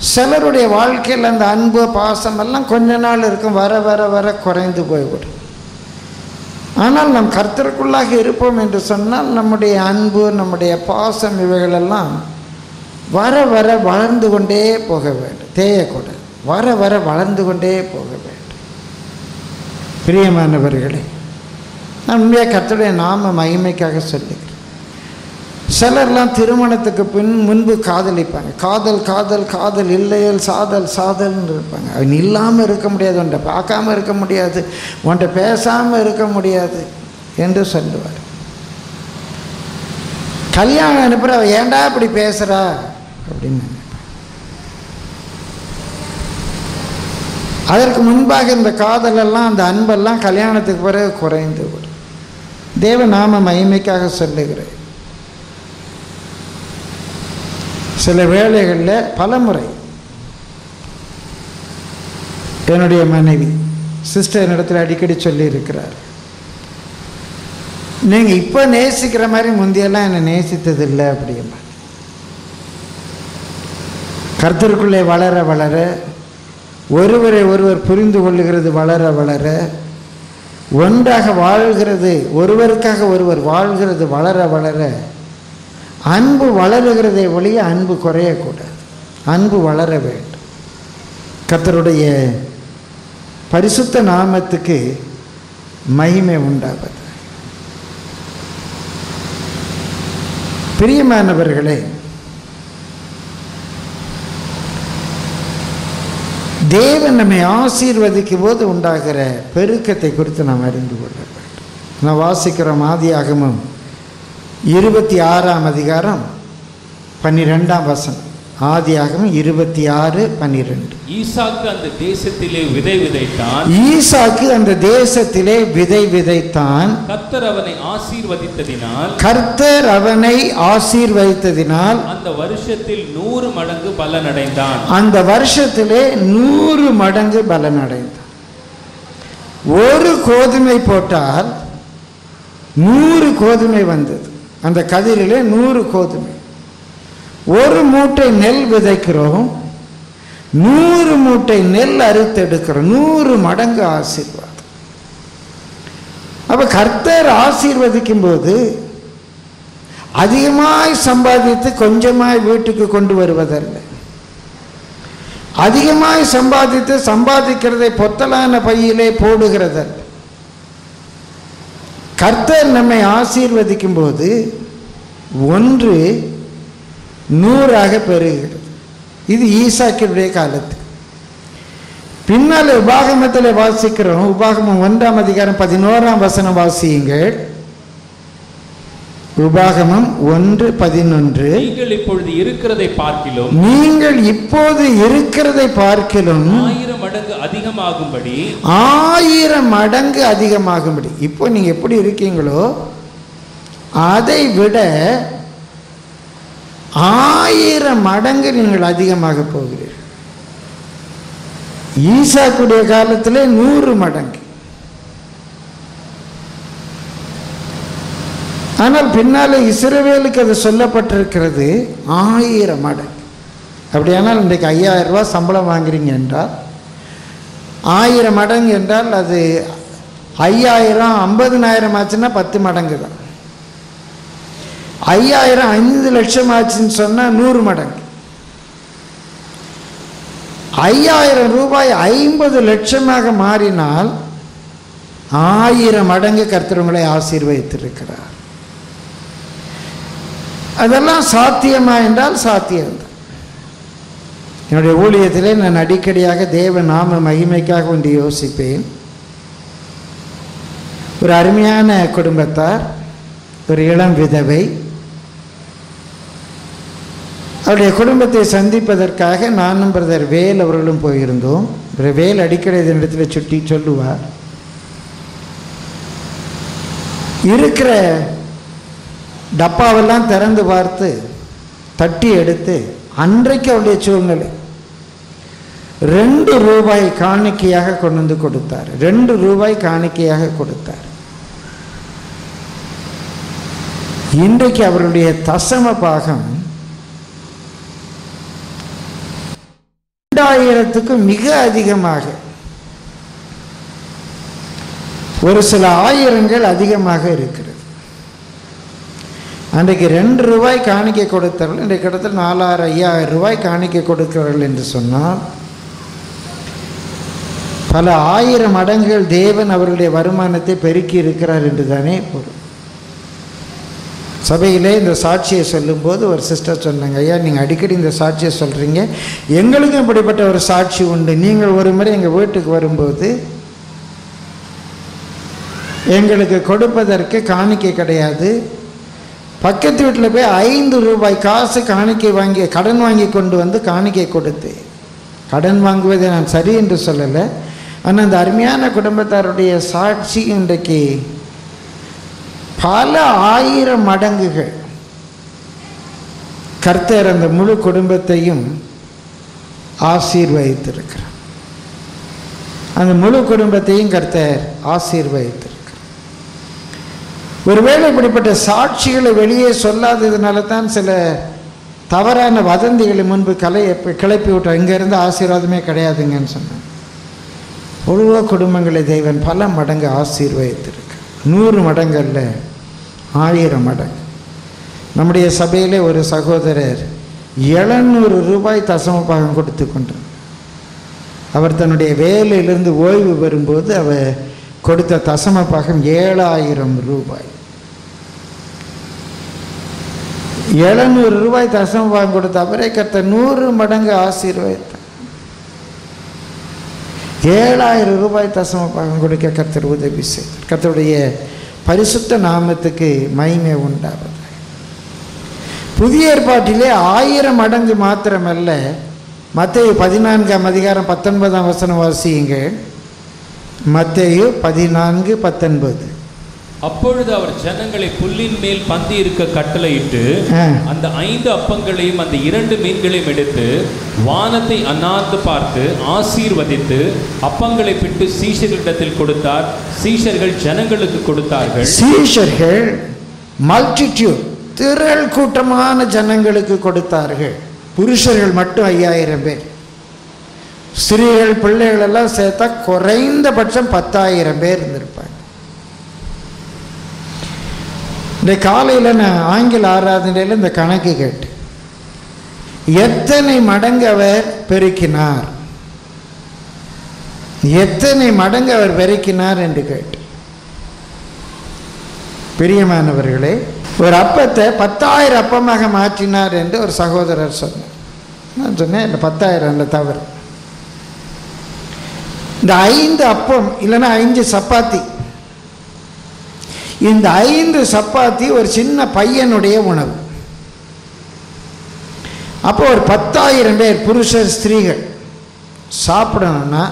சிலருடைய வாழ்க்கையில் அந்த அன்பு பாசம் எல்லாம் கொஞ்ச நாள் இருக்கும் வர வர வர குறைந்து போய்விடும். ஆனால் நம் கர்த்தருக்குள்ளாக இருப்போம் என்று சொன்னால் நம்முடைய அன்பு நம்முடைய பாசம் இவைகளெல்லாம் வர வர வளர்ந்து கொண்டே போக வேண்டும். தேயக்கூடாது வர வர வளர்ந்து கொண்டே போக வேண்டும். பிரியமானவர்களே நான் உண்மையாக கர்த்தருடைய நாம மகிமைக்காக சொல்லுகிறேன் சிலர்லாம் திருமணத்துக்கு பின் முன்பு காதலிப்பாங்க. காதல் காதல் காதல் இல்லையல் சாதல் சாதல்னு இருப்பாங்க. அவன் இல்லாமல் இருக்க முடியாது உன்ட்ட பார்க்காம இருக்க முடியாது உன்ட்ட பேசாமல் இருக்க முடியாது என்று சொல்லுவார். கல்யாணம் அனுப்புகிற அவள் ஏண்டா இப்படி பேசுகிறா அப்படின்னு அதற்கு முன்பாக இந்த காதலெல்லாம் அந்த அன்பெல்லாம் கல்யாணத்துக்கு பிறகு குறைந்து விடும். தேவ நாம மகிமைக்காக சொல்லுகிறேன். சில வேளைகளில் பலமுறை என்னுடைய மனைவி சிஸ்டர் என்னிடத்தில் அடிக்கடி சொல்லியிருக்கிறார். நீங்கள் இப்போ நேசிக்கிற மாதிரி முந்தையெல்லாம் என்னை நேசித்தது இல்லை அப்படின்னா கருத்திற்குள்ளே வளர வளர ஒருவரை ஒருவர் புரிந்து கொள்ளுகிறது வளர வளர ஒன்றாக வாழ்கிறது ஒருவருக்காக ஒருவர் வாழ்கிறது வளர வளர அன்பு வளருகிறதை ஒழிய அன்பு குறையக்கூடாது. அன்பு வளர வேண்டும். கத்தருடைய பரிசுத்த நாமத்துக்கு மகிமை உண்டாவது பிரியமானவர்களே தேவன் நம்மை ஆசீர்வதிக்கும் போது உண்டாகிற பெருக்கத்தை குறித்து நாம் அறிந்து கொள்ள வேண்டும். நான் மாதி ஆதியாகமம் இருபத்தி ஆறாம் அதிகாரம் பன்னிரெண்டாம் வசனம். ஆதியாகமம் இருபத்தி ஆறு பன்னிரெண்டு. ஈசாக்கு அந்த தேசத்திலே விதை விதைத்தான். ஈசாக்கு அந்த தேசத்திலே விதை விதைத்தான். கர்த்தர் அவனை ஆசீர்வதித்ததினால் கர்த்தர் அவனை ஆசீர்வதித்ததினால் அந்த வருஷத்தில் நூறு மடங்கு பலனடைந்தான். அந்த வருஷத்திலே நூறு மடங்கு பலனடைந்தான். ஒரு கோதுமை போட்டால் நூறு கோதுமை வந்தது. அந்த கதிரிலே நூறு கோதுமை. ஒரு மூட்டை நெல் விதைக்கிறோம் நூறு மூட்டை நெல் அறுத்தெடுக்கிறோம் நூறு மடங்கு ஆசீர்வாதம். அப்ப கர்த்தர் ஆசீர்வதிக்கும் போது அதிகமாய் சம்பாதித்து கொஞ்சமாய் வீட்டுக்கு கொண்டு வருவதல்ல. அதிகமாய் சம்பாதித்து சம்பாதிக்கிறதை பொத்தலான பையிலே போடுகிறதல்ல. கர்த்தர் நம்மை ஆசீர்வதிக்கும் போது ஒன்று நூறாக பெருகிறது. இது ஈசாக்கினுடைய காலத்து. பின்னால் உபாகமத்தில் வாசிக்கிறோம். உபாகமம் ஒன்றாம் அதிகாரம் பதினோராம் வசனம் வாசியுங்கள். உபாகமம் ஒன்று பதினொன்று. நீங்கள் இப்பொழுது இருக்கிறதை பார்க்கிலும் நீங்கள் இப்போது இருக்கிறதை பார்க்கிலும் ஆயிரம் மடங்கு அதிகமாகும்படி ஆயிரம் மடங்கு அதிகமாகும்படி. இப்போ நீங்கள் எப்படி இருக்கீங்களோ அதை விட ஆயிரம் மடங்கு நீங்கள் அதிகமாக போகிறீர்கள். ஈசாக்குடைய காலத்தில் நூறு மடங்கு. ஆனால் பின்னாலே இஸ்ரவேலுக்கு அது சொல்லப்பட்டிருக்கிறது ஆயிரம் மடங்கு. அப்படியானால் இன்றைக்கு ஐயாயிரம் ரூபாய் சம்பளம் வாங்குறீங்க என்றால் ஆயிரம் மடங்கு என்றால் அது ஐயாயிரம் ஐம்பதுனாயிரம் ஆச்சுன்னா பத்து மடங்கு தான். ஐயாயிரம் ஐந்து லட்சம் ஆச்சுன்னு சொன்னால் நூறு மடங்கு. ஐயாயிரம் ரூபாய் ஐம்பது லட்சமாக மாறினால் ஆயிரம் மடங்கு கர்த்தவங்களை ஆசீர்வதித்திருக்கிறார். அதெல்லாம் சாத்தியமா என்றால் சாத்தியம்தான். என்னுடைய ஊழியத்திலே நான் அடிக்கடியாக தேவ நாம மகிமைக்காக ஒன்று யோசிப்பேன். ஒரு அருமையான குடும்பத்தார் ஒரு இளம் விதவை அவருடைய குடும்பத்தை சந்திப்பதற்காக நானும் பிரதர் வேல் அவர்களும் போயிருந்தோம். வேல் அடிக்கடி இடத்துல சுட்டி சொல்லுவார். இருக்கிற டப்பாவெல்லாம் திறந்து பார்த்து தட்டி எடுத்து அன்றைக்கு அவருடைய சூழ்நிலை. ரெண்டு ரூபாய் காணிக்கையாக கொண்டு வந்து கொடுத்தார். ரெண்டு ரூபாய் காணிக்கையாக கொடுத்தார். இன்றைக்கு அவருடைய தசம பாகம் ரெண்டாயிரத்துக்கும் மிக அதிகமாக. ஒரு சில ஆயிரங்கள் அதிகமாக இருக்கிறது. அன்றைக்கு ரெண்டு ரூபாய் காணிக்க கொடுத்தவர்கள் இன்றைக்கு கிட்டத்தட்ட நாலாயிரம் ஐயாயிரம் ரூபாய் காணிக்க கொடுக்கிறார்கள் என்று சொன்னால் பல ஆயிரம் மடங்குகள் தேவன் அவருடைய வருமானத்தை பெருக்கி இருக்கிறார் என்று தானே பொருள். சபையிலே இந்த சாட்சியை சொல்லும்போது ஒரு சிஸ்டர் சொன்னாங்க ஐயா நீங்கள் அடிக்கடி இந்த சாட்சியை சொல்கிறீங்க எங்களுக்கும் இப்படிப்பட்ட ஒரு சாட்சி உண்டு. நீங்கள் ஒரு முறை எங்கள் வீட்டுக்கு வரும்போது எங்களுக்கு கொடுப்பதற்கு காணிக்கை கிடையாது. பக்கத்து வீட்டில் போய் ஐந்து ரூபாய் காசு காணிக்கை வாங்கி கடன் வாங்கி கொண்டு வந்து காணிக்கை கொடுத்து கடன் வாங்குவதை நான் சரி என்று சொல்லலை. ஆனால் அந்த அருமையான குடும்பத்தாருடைய சாட்சி இன்றைக்கு பல ஆயிரம் மடங்குகள். கர்த்தர் அந்த முழு குடும்பத்தையும் ஆசீர்வதித்திருக்கிறார். அந்த முழு குடும்பத்தையும் கர்த்தர் ஆசீர்வதித்திருக்கிறார். ஒருவேளை இப்படிப்பட்ட சாட்சிகளை வெளியே சொல்லாததுனால தான் சில தவறான வதந்திகளை முன்பு கலை கிளப்பி விட்டோம். இங்கேருந்து ஆசீர்வாதமே கிடையாதுங்கன்னு சொன்னாங்க பொழுவ குடும்பங்களை தெய்வன் பல மடங்கு ஆசீர்வதித்திருக்கு நூறு மடங்கு ஆயிரம் மடங்கு. நம்முடைய சபையிலே ஒரு சகோதரர் எழுநூறு ரூபாய் தசம பாகம் கொடுத்து கொண்டார். அவர் தன்னுடைய வேலையிலிருந்து ஓய்வு பெறும்போது அவர் கொடுத்த தசம பாகம் ஏழாயிரம் ரூபாய். எழுநூறு ரூபாய் தசம பாகம் கொடுத்த அவரை கத்த நூறு மடங்கு ஆசீர்வதித்தார். ஏழாயிரம் ரூபாய் தசம பாகம் கொடுக்க கர்த்தர் உதவி செய்தார். கத்தருடைய பரிசுத்த நாமத்துக்கு மகிமை உண்டாவது புதிய ஏற்பாட்டிலே ஆயிரம் மடங்கு மாத்திரமல்ல மத்திய பதினான்காம் அதிகாரம் பத்தொன்பதாம் வசனம் வாசியுங்கள். மத்தேயு பதினான்கு பத்தொன்பது. அப்பொழுது அவர் ஜனங்களை புல்லின் மேல் பந்தி இருக்க கட்டளையிட்டு. அந்த ஐந்து அப்பங்களையும் அந்த இரண்டு மீன்களையும் எடுத்து வானத்தை அண்ணாந்து பார்த்து ஆசீர்வதித்து அப்பங்களை பிட்டு சீஷர்களிடத்தில் கொடுத்தார். சீஷர்கள் ஜனங்களுக்கு கொடுத்தார்கள். சீஷர்கள் மல்டிடியூட் திரள் கூட்டமான ஜனங்களுக்கு கொடுத்தார்கள். புருஷர்கள் மட்டும் ஐயாயிரம் பேர். ஸ்திரீகள் பிள்ளைகள் எல்லாம் சேர்த்தா குறைந்தபட்சம் பத்தாயிரம் பேர் இருந்திருப்பாங்க. இந்த காலையில் நான் ஆங்கில ஆராதனையில் இந்த கணக்கு கேட்டு எத்தனை மடங்கு அவர் பெருக்கினார்? எத்தனை மடங்கு அவர் பெருக்கினார் என்று கேட்டு பிரியமானவர்களே ஒரு அப்பத்தை பத்தாயிரம் அப்பமாக மாற்றினார் என்று ஒரு சகோதரர் சொன்னார். நான் சொன்னேன் இந்த பத்தாயிரம் இல்லை தவறு. இந்த ஐந்து அப்பம் இல்லைன்னா ஐந்து சப்பாத்தி இந்த ஐந்து சப்பாத்தி ஒரு சின்ன பையனுடைய உணவு. அப்போ ஒரு பத்தாயிரம் பேர் புருஷர் ஸ்திரீகள் சாப்பிடணும்னா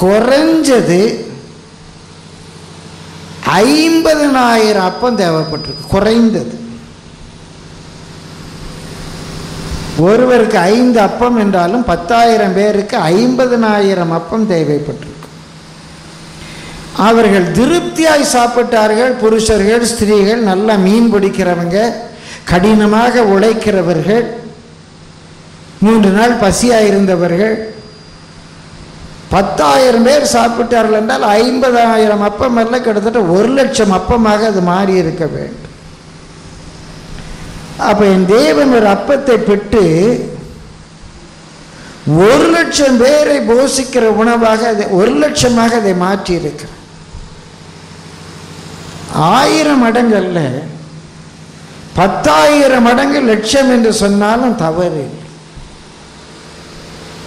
குறைஞ்சது ஐம்பதனாயிரம் அப்பம் தேவைப்பட்டிருக்கு. குறைந்தது. ஒருவருக்கு ஐந்து அப்பம் என்றாலும் பத்தாயிரம் பேருக்கு ஐம்பதனாயிரம் அப்பம் தேவைப்பட்டிருக்கு. அவர்கள் திருப்தியாய் சாப்பிட்டார்கள். புருஷர்கள் ஸ்திரீகள் நல்லா மீன் பிடிக்கிறவங்க கடினமாக உழைக்கிறவர்கள் மூன்று நாள் பசியாக இருந்தவர்கள். பத்தாயிரம் பேர் சாப்பிட்டார்கள் என்றால் ஐம்பதாயிரம் அப்பம் அல்ல கிட்டத்தட்ட ஒரு லட்சம் அப்பமாக அது மாறி இருக்க வேண்டும். அப்ப என் தேவன் ஒரு அப்பத்தை பெற்று ஒரு லட்சம் பேரை போஷிக்கிற உணவாக அதை ஒரு லட்சமாக அதை மாற்றி இருக்கிறார் ஆயிரம் மடங்கு அல்ல பத்தாயிரம் மடங்கு லட்சம் என்று சொன்னாலும் தவறு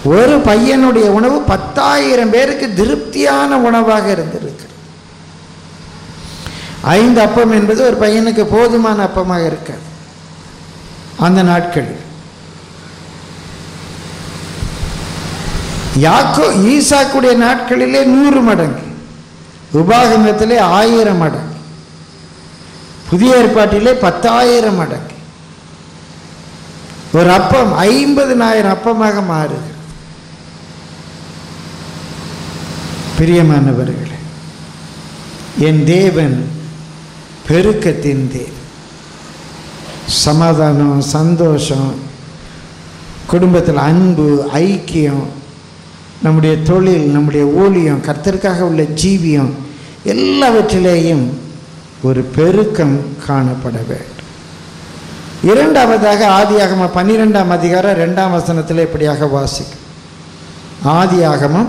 ஒரு பையனுடைய உணவு பத்தாயிரம் பேருக்கு திருப்தியான உணவாக இருந்திருக்கு ஐந்து அப்பம் என்பது ஒரு பையனுக்கு போதுமான அப்பமாக இருக்க அந்த நாட்களில். யாக்கோ ஈசாக்குடைய நாட்களிலே நூறு மடங்கு உபாகமத்திலே ஆயிரம் மடங்கு. புதிய ஏற்பாட்டிலே பத்தாயிரம் மடங்கு. ஒரு அப்பம் ஐம்பதுனாயிரம் அப்பமாக மாறுது. பிரியமானவர்களே என் தேவன் பெருக்கத்தின் தேவன். சமாதானம் சந்தோஷம் குடும்பத்தில் அன்பு ஐக்கியம் நம்முடைய தொழில் நம்முடைய ஊழியம் கர்த்தருக்காக உள்ள ஜீவியம் எல்லாவற்றிலேயும் ஒரு பெருக்கம் காணப்பட வேண்டும். இரண்டாவதாக ஆதியாகமம் பன்னிரெண்டாம் அதிகாரம் ரெண்டாம் வசனத்தில் இப்படியாக வாசிக்கும். ஆதியாகமம்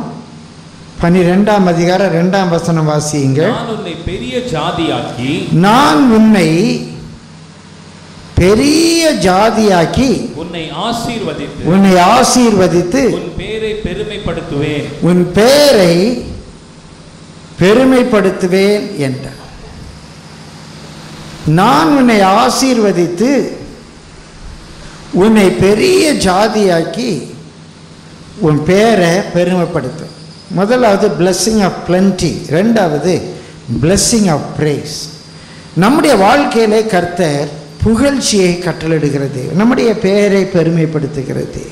பன்னிரெண்டாம் அதிகாரம் ரெண்டாம் வசனம் வாசியுங்க உன்னை பெரிய ஜாதியாக்கி நான் உன்னை பெரிய ஜாதியாக்கி உன்னை ஆசீர்வதித்து உன்னை ஆசீர்வதித்து உன் பேரை பெருமைப்படுத்துவேன். உன் பேரை பெருமைப்படுத்துவேன் என்றார். நான் உன்னை ஆசீர்வதித்து உன்னை பெரிய ஜாதியாக்கி உன் பேரை பெருமைப்படுத்து முதலாவது பிளஸ்ஸிங் ஆஃப் plenty. ரெண்டாவது பிளஸ்ஸிங் ஆஃப் பிரேஸ் நம்முடைய வாழ்க்கையிலே கர்த்தர் புகழ்ச்சியை கட்டளிடுகிறது நம்முடைய பெயரை பெருமைப்படுத்துகிறது.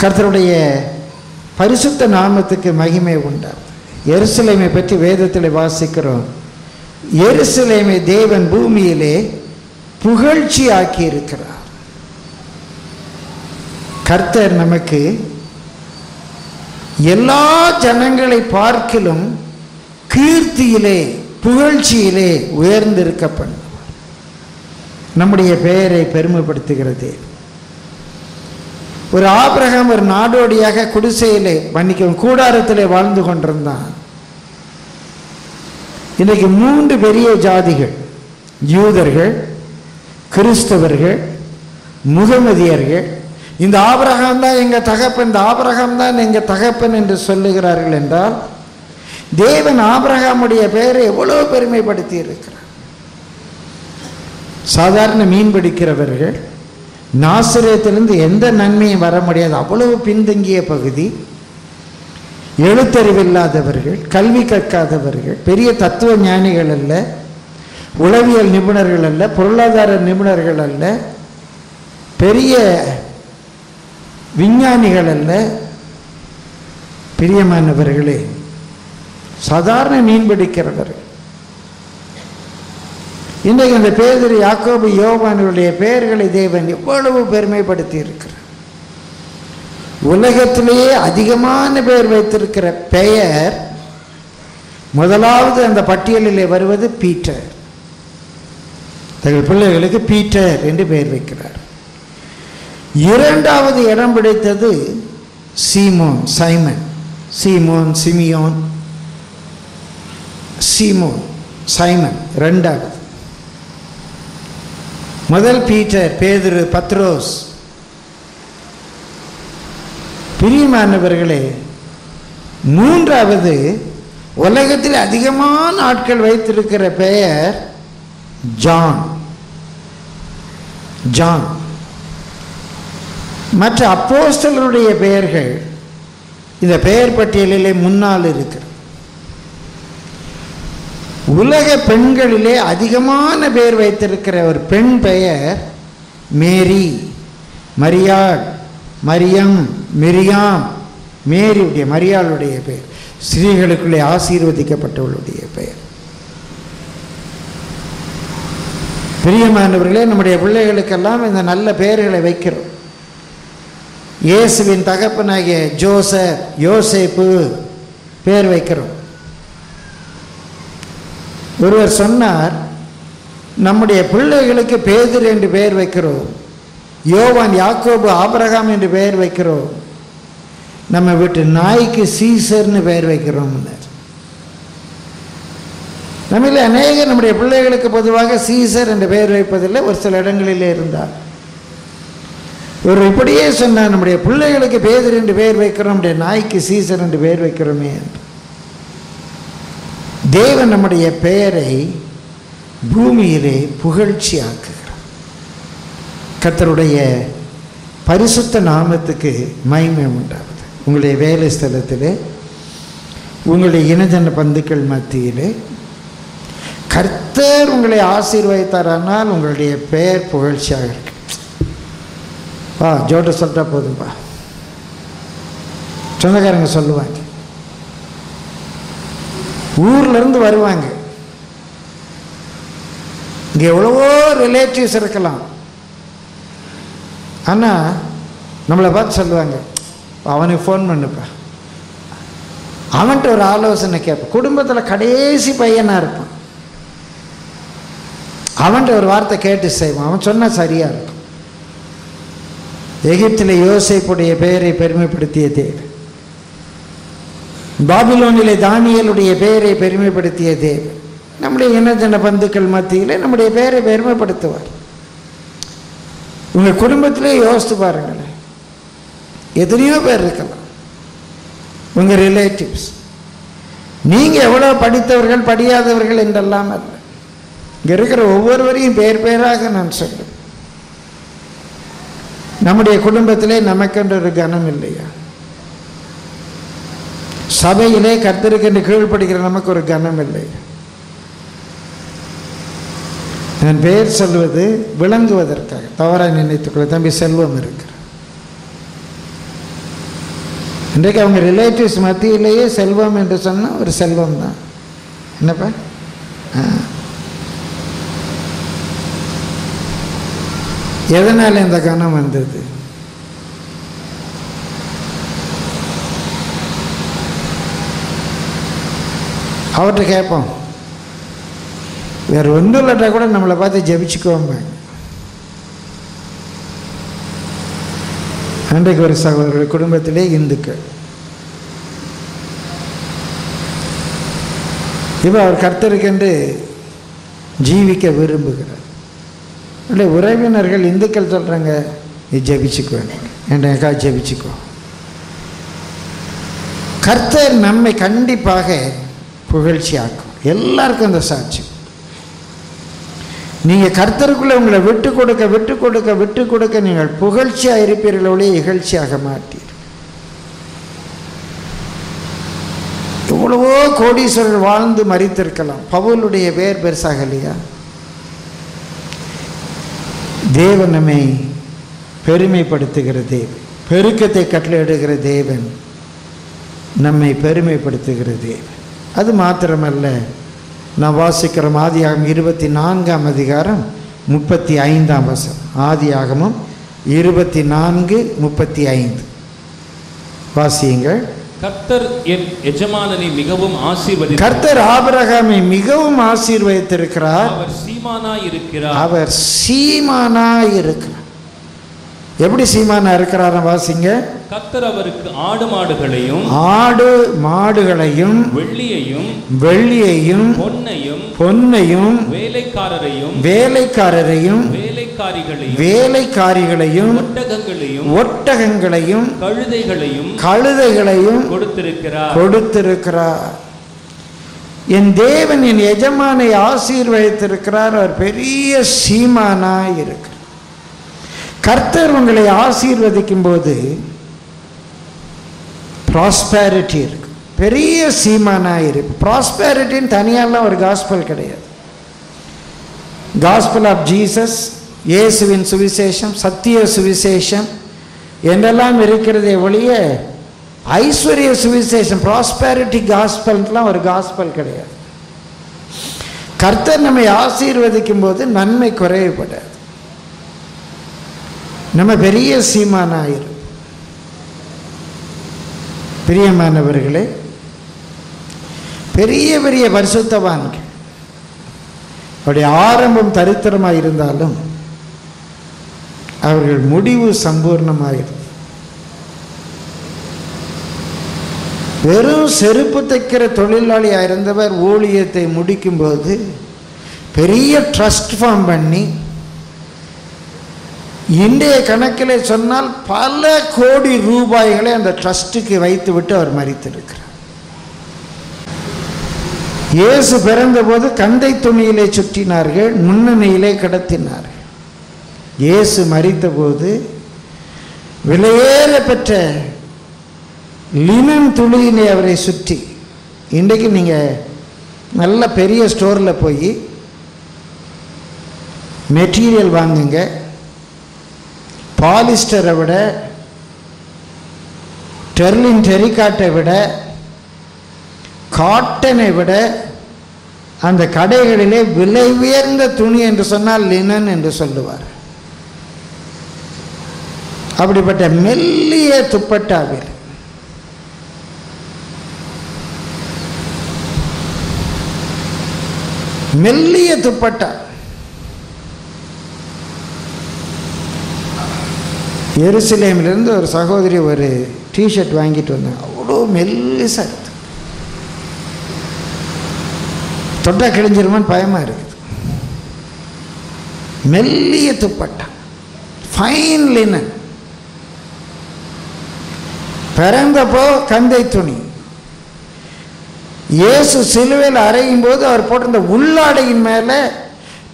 கர்த்தருடைய பரிசுத்த நாமத்துக்கு மகிமை உண்டாம். எருசலேமை பற்றி வேதத்தில் வாசிக்கிறோம். எருசலேமை தேவன் பூமியிலே புகழ்ச்சி ஆக்கி இருக்கிறார் கர்த்தர் நமக்கு எல்லா ஜனங்களை பார்க்கிலும் கீர்த்தியிலே புகழ்ச்சியிலே உயர்ந்திருக்க பண்ணுவார் நம்முடைய பெயரை பெருமைப்படுத்துகிறது. ஒரு ஆபிரகம் ஒரு நாடோடியாக குடிசையிலே மன்னிக்கவும் கூடாரத்திலே வாழ்ந்து கொண்டிருந்தான். இன்றைக்கு மூன்று பெரிய ஜாதிகள். யூதர்கள் கிறிஸ்தவர்கள் முகமதியர்கள். இந்த ஆபரகம் தான் எங்கள் தகப்பன் இந்த ஆபரகம் தான் எங்கள் தகப்பன் என்று சொல்லுகிறார்கள் என்றால் தேவன் ஆபரகமுடைய பெயரை எவ்வளோ பெருமைப்படுத்தி இருக்கிறார் சாதாரண மீன் பிடிக்கிறவர்கள் நாசிரியத்திலிருந்து எந்த நன்மையும் வர முடியாது. அவ்வளவு பின்தங்கிய பகுதி. எழுத்தறிவில்லாதவர்கள் கல்வி கற்காதவர்கள் பெரிய தத்துவ ஞானிகள் அல்ல உளவியல் நிபுணர்கள் அல்ல பொருளாதார நிபுணர்கள் அல்ல பெரிய விஞ்ஞானிகள் அல்ல. பிரியமானவர்களே சாதாரண மீன் பிடிக்கிறவர்கள். இன்றைக்கு அந்த பேதர் யாக்கோபு யோவானுடைய பெயர்களை தேவன் எவ்வளவு பெருமைப்படுத்தி இருக்கிறார் உலகத்திலேயே அதிகமான பெயர் வைத்திருக்கிற பெயர் முதலாவது அந்த பட்டியலிலே வருவது பீட்டர். தங்கள் பிள்ளைகளுக்கு பீட்டர் என்று பெயர் வைக்கிறார். இரண்டாவது இடம் பிடித்தது சீமோன் சைமன் சீமோன் சிமியோன் சீமோன் சைமன் ரெண்டாவது. முதல் பீட்டர் பேதுரு பத்ரோஸ் பிரியமானவர்களே மூன்றாவது உலகத்தில் அதிகமான ஆட்கள் வைத்திருக்கிற பெயர் ஜான். ஜான். மற்ற அப்போஸ்தலருடைய பெயர்கள் இந்த பெயர் பட்டியலிலே முன்னால் இருக்கிறது. உலக பெண்களிலே அதிகமான பெயர் வைத்திருக்கிற ஒரு பெண் பெயர் மேரி மரியாள் மரியம் மெரியாம் மேரியுடைய மரியாளுடைய பெயர். ஸ்ரீகளுக்குள்ளே ஆசீர்வதிக்கப்பட்டவளுடைய பெயர். பிரியமானவர்களே நம்முடைய பிள்ளைகளுக்கெல்லாம் இந்த நல்ல பெயர்களை வைக்கிறோம். இயேசுவின் தகப்பனாகிய ஜோசப் யோசேப்பு பேர் வைக்கிறோம். ஒருவர் சொன்னார் நம்முடைய பிள்ளைகளுக்கு பேதர் என்று பெயர் வைக்கிறோம். யோவான் யாக்கோபு ஆபரகாம் என்று பெயர் வைக்கிறோம். நம்ம வீட்டு நாய்க்கு சீசர்னு பெயர் வைக்கிறோம் நம்மள அநேக நம்முடைய பிள்ளைகளுக்கு பொதுவாக சீசர் என்று பெயர் வைப்பதில்லை ஒரு சில இடங்களிலே இருந்தார். இவர் இப்படியே சொன்னார் நம்முடைய பிள்ளைகளுக்கு பேதர் என்று பெயர் வைக்கிறோம் நம்முடைய நாய்க்கு சீசர் என்று பெயர் வைக்கிறோமே என்று. தேவன் நம்முடைய பெயரை பூமியிலே புகழ்ச்சி கத்தருடைய கர்த்தருடைய பரிசுத்த நாமத்துக்கு மகிமை உண்டாகுது உங்களுடைய வேலை ஸ்தலத்தில் உங்களுடைய இனஜன பந்துக்கள் மத்தியில் கர்த்தர் உங்களை ஆசீர்வதித்தாரானால் உங்களுடைய பெயர் புகழ்ச்சியாக இருக்கு. வா ஜோட்ட சொல்லிட்டா போதும்பா சொந்தக்காரங்க சொல்லுவாங்க. ஊர்லேருந்து வருவாங்க. இங்கே எவ்வளவோ ரிலேட்டிவ்ஸ் இருக்கலாம். ஆனால் நம்மளை பார்த்து சொல்லுவாங்க அவனுக்கு ஃபோன் பண்ணுப்பா. அவன்கிட்ட ஒரு ஆலோசனை கேட்பேன் குடும்பத்தில் கடைசி பையனாக இருப்பான். அவன்கிட்ட ஒரு வார்த்தை கேட்டு செய்வான். அவன் சொன்னால் சரியாக இருக்கும். எகிப்தில் யோசேப்புடைய பெயரை பெருமைப்படுத்திய தேவன். பாபிலோனிலே தானியலுடைய பெயரை பெருமைப்படுத்திய தேவன். நம்முடைய இனஜன பந்துக்கள் மத்தியில் நம்முடைய பெயரை பெருமைப்படுத்துவார். உங்கள் குடும்பத்திலே யோசித்து பாருங்களேன். எத்தனையோ பேர் இருக்கலாம். உங்கள் ரிலேட்டிவ்ஸ் நீங்கள் எவ்வளோ படித்தவர்கள் படியாதவர்கள் என்றெல்லாம் அல்ல. இங்கே இருக்கிற ஒவ்வொருவரையும் பேர் பேராக நான் சொல்கிறேன் நம்முடைய குடும்பத்திலே நமக்கென்று ஒரு கனம் இல்லையா? சபையிலே கத்திருக்கின்ற கீழ்ப்படுகிற நமக்கு ஒரு கனம் இல்லையா? நான் பெயர் சொல்வது விளங்குவதற்காக. தவறாக நினைத்துக்கொள்ள தம்பி செல்வம் இருக்கிற இன்றைக்கு அவங்க ரிலேட்டிவ்ஸ் மத்தியிலேயே செல்வம் என்று சொன்னால் ஒரு செல்வம் தான். என்னப்பா? எதனால் இந்த கணம் வந்தது? அவர்கிட்ட கேட்போம். வேறு ஒன்றும் இல்லாட்டா கூட நம்மளை பார்த்து ஜபிச்சுக்கோங்க. அன்றைக்கு ஒரு சகோதரர்கள் குடும்பத்திலே இந்துக்கள். இப்போ அவர் கர்த்தருக்கென்று ஜீவிக்க விரும்புகிறார். இல்லை உறவினர்கள் இந்துக்கள் சொல்கிறாங்க நீ ஜெபிச்சுக்கோ என்க்கா. ஜபிச்சுக்கோ. கர்த்தர் நம்மை கண்டிப்பாக புகழ்ச்சி ஆக்கும் எல்லாருக்கும் அந்த சாட்சி. நீங்கள் கர்த்தருக்குள்ளே உங்களை விட்டு கொடுக்க விட்டு கொடுக்க விட்டு கொடுக்க நீங்கள் புகழ்ச்சியாக இருப்பீர்களோடே இகழ்ச்சியாக மாட்டீர். எவ்வளவோ கோடீஸ்வரர் வாழ்ந்து மறித்திருக்கலாம். பவுலுடைய பேர் பெருசாக இல்லையா? தேவன் நம்மை பெருமைப்படுத்துகிற தேவன். பெருக்கத்தை கட்டளையிடுகிற தேவன் நம்மை பெருமைப்படுத்துகிற தேவன். அது மாத்திரமல்ல நான் வாசிக்கிறோம் ஆதியாகம் இருபத்தி நான்காம் அதிகாரம் முப்பத்தி ஐந்தாம் வசனம். ஆதியாகமும் இருபத்தி நான்கு முப்பத்தி ஐந்து வாசியுங்கள். கர்த்தர் என் எஜமானனை மிகவும் ஆசீர்வதித்தார் கர்த்தர் ஆபிரகாமை மிகவும் ஆசீர்வதித்திருக்கிறார். அவர் சீமானாய் இருக்கிறார் அவர் சீமானாய் இருக்கிறார் எப்படி சீமானா இருக்கிறார் வாசிங்க. கர்த்தர் அவருக்கு ஆடு மாடுகளையும் ஆடு மாடுகளையும் வெள்ளியையும் வெள்ளியையும் பொன்னையும் பொன்னையும் வேலைக்காரரையும் வேலைக்காரரையும் வேலைக்காரிகளையும் வேலைக்காரிகளையும் ஒட்டகங்களையும் ஒட்டகங்களையும் கழுதைகளையும் கழுதைகளையும் கொடுத்திருக்கிறார். கொடுத்திருக்கிறார். என் தேவன் என் எஜமானை ஆசீர்வதித்திருக்கிறார். அவர் பெரிய சீமானாய் இருக்கிறார். கர்த்தர் உங்களை ஆசீர்வதிக்கும் போது ப்ராஸ்பேரிட்டி இருக்கு. பெரிய சீமானாக இருக்கு ப்ராஸ்பேரிட்டின்னு தனியாலாம் ஒரு காஸ்பல் கிடையாது. காஸ்பல் ஆஃப் ஜீசஸ் இயேசுவின் சுவிசேஷம் சத்திய சுவிசேஷம் என்றெல்லாம் இருக்கிறதே ஒழிய ஐஸ்வர்ய சுவிசேஷம் ப்ராஸ்பேரிட்டி காஸ்பல்லாம் ஒரு காஸ்பல் கிடையாது. கர்த்தர் நம்மை ஆசீர்வதிக்கும் போது நன்மை குறைவுபடாது நம்ம பெரிய சீமானாயிரும் பிரியமானவர்களே பெரிய பெரிய பரிசுத்தவான்கள். அவருடைய ஆரம்பம் தரித்திரமாக இருந்தாலும் அவர்கள் முடிவு சம்பூர்ணமாகிறது வெறும் செருப்பு தைக்கிற தொழிலாளியாக இருந்தவர் ஊழியத்தை முடிக்கும்போது பெரிய ட்ரஸ்ட் ஃபார்ம் பண்ணி இன்றைய கணக்கில் சொன்னால் பல கோடி ரூபாய்களை அந்த ட்ரஸ்ட்டுக்கு வைத்துவிட்டு அவர் மறித்திருக்கிறார். இயேசு பிறந்தபோது கந்தை துணியிலே சுற்றினார்கள் முன்னணியிலே கடத்தினார்கள். இயேசு மறித்தபோது விலையேற பெற்ற லினன் துளியினை அவரை சுற்றி இன்றைக்கு நீங்கள் நல்ல பெரிய ஸ்டோரில் போய் மெட்டீரியல் வாங்குங்க பாலிஸ்டரை விட டெர்லின் டெரிகாட்டை விட காட்டனை விட அந்த கடைகளிலே விலை உயர்ந்த துணி என்று சொன்னால் லினன் என்று சொல்லுவார். அப்படிப்பட்ட மெல்லிய துப்பட்டாவில் மெல்லிய துப்பட்டா. எருசலேமிலிருந்து ஒரு சகோதரி ஒரு டிஷர்ட் வாங்கிட்டு வந்தாங்க. அவ்வளோ மெல்லிசா இருக்கு. தொட்டா கிழிஞ்சிருமான்னு பயமாக இருக்குது. மெல்லிய துப்பட்டா. ஃபைன் லினன் பிறந்தப்போ கந்தை துணி. இயேசு சிலுவையில் அறையும் போது அவர் போட்டிருந்த உள்ளாடையின் மேலே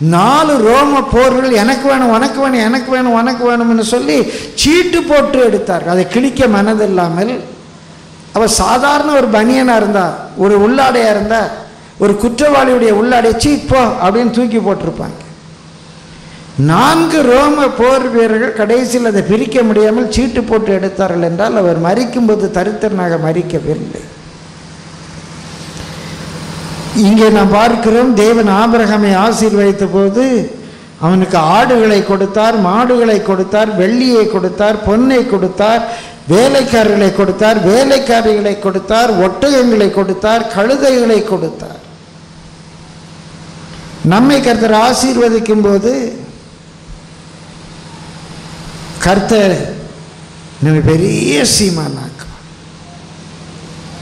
நாலு ரோம போர்கள் எனக்கு வேணும் உனக்கு வேணும் எனக்கு வேணும் உனக்கு வேணும்னு சொல்லி சீட்டு போட்டு எடுத்தார் அதை கிழிக்க மனதில்லாமல் அவர் சாதாரண ஒரு பனியனாக இருந்தார் ஒரு உள்ளாடையாக இருந்தார் ஒரு குற்றவாளியுடைய உள்ளாடை சீப்போ அப்படின்னு தூக்கி போட்டிருப்பாங்க. நான்கு ரோம போர் வீரர்கள் கடைசியில் அதை பிரிக்க முடியாமல் சீட்டு போட்டு எடுத்தார்கள் என்றால் அவர் மறிக்கும்போது தரித்திரனாக மறிக்கவில்லை. இங்கே நாம் பார்க்கிறோம் தேவன் ஆபிரகமை ஆசீர்வதித்த போது அவனுக்கு ஆடுகளை கொடுத்தார் மாடுகளை கொடுத்தார் வெள்ளியை கொடுத்தார் பொன்னை கொடுத்தார் வேலைக்காரர்களை கொடுத்தார் வேலைக்காரிகளை கொடுத்தார் ஒட்டகங்களை கொடுத்தார் கழுதைகளை கொடுத்தார். நம்மை கர்த்தர் ஆசீர்வதிக்கும் போது கர்த்தர் நம்ம பெரிய சீமானாக்கும்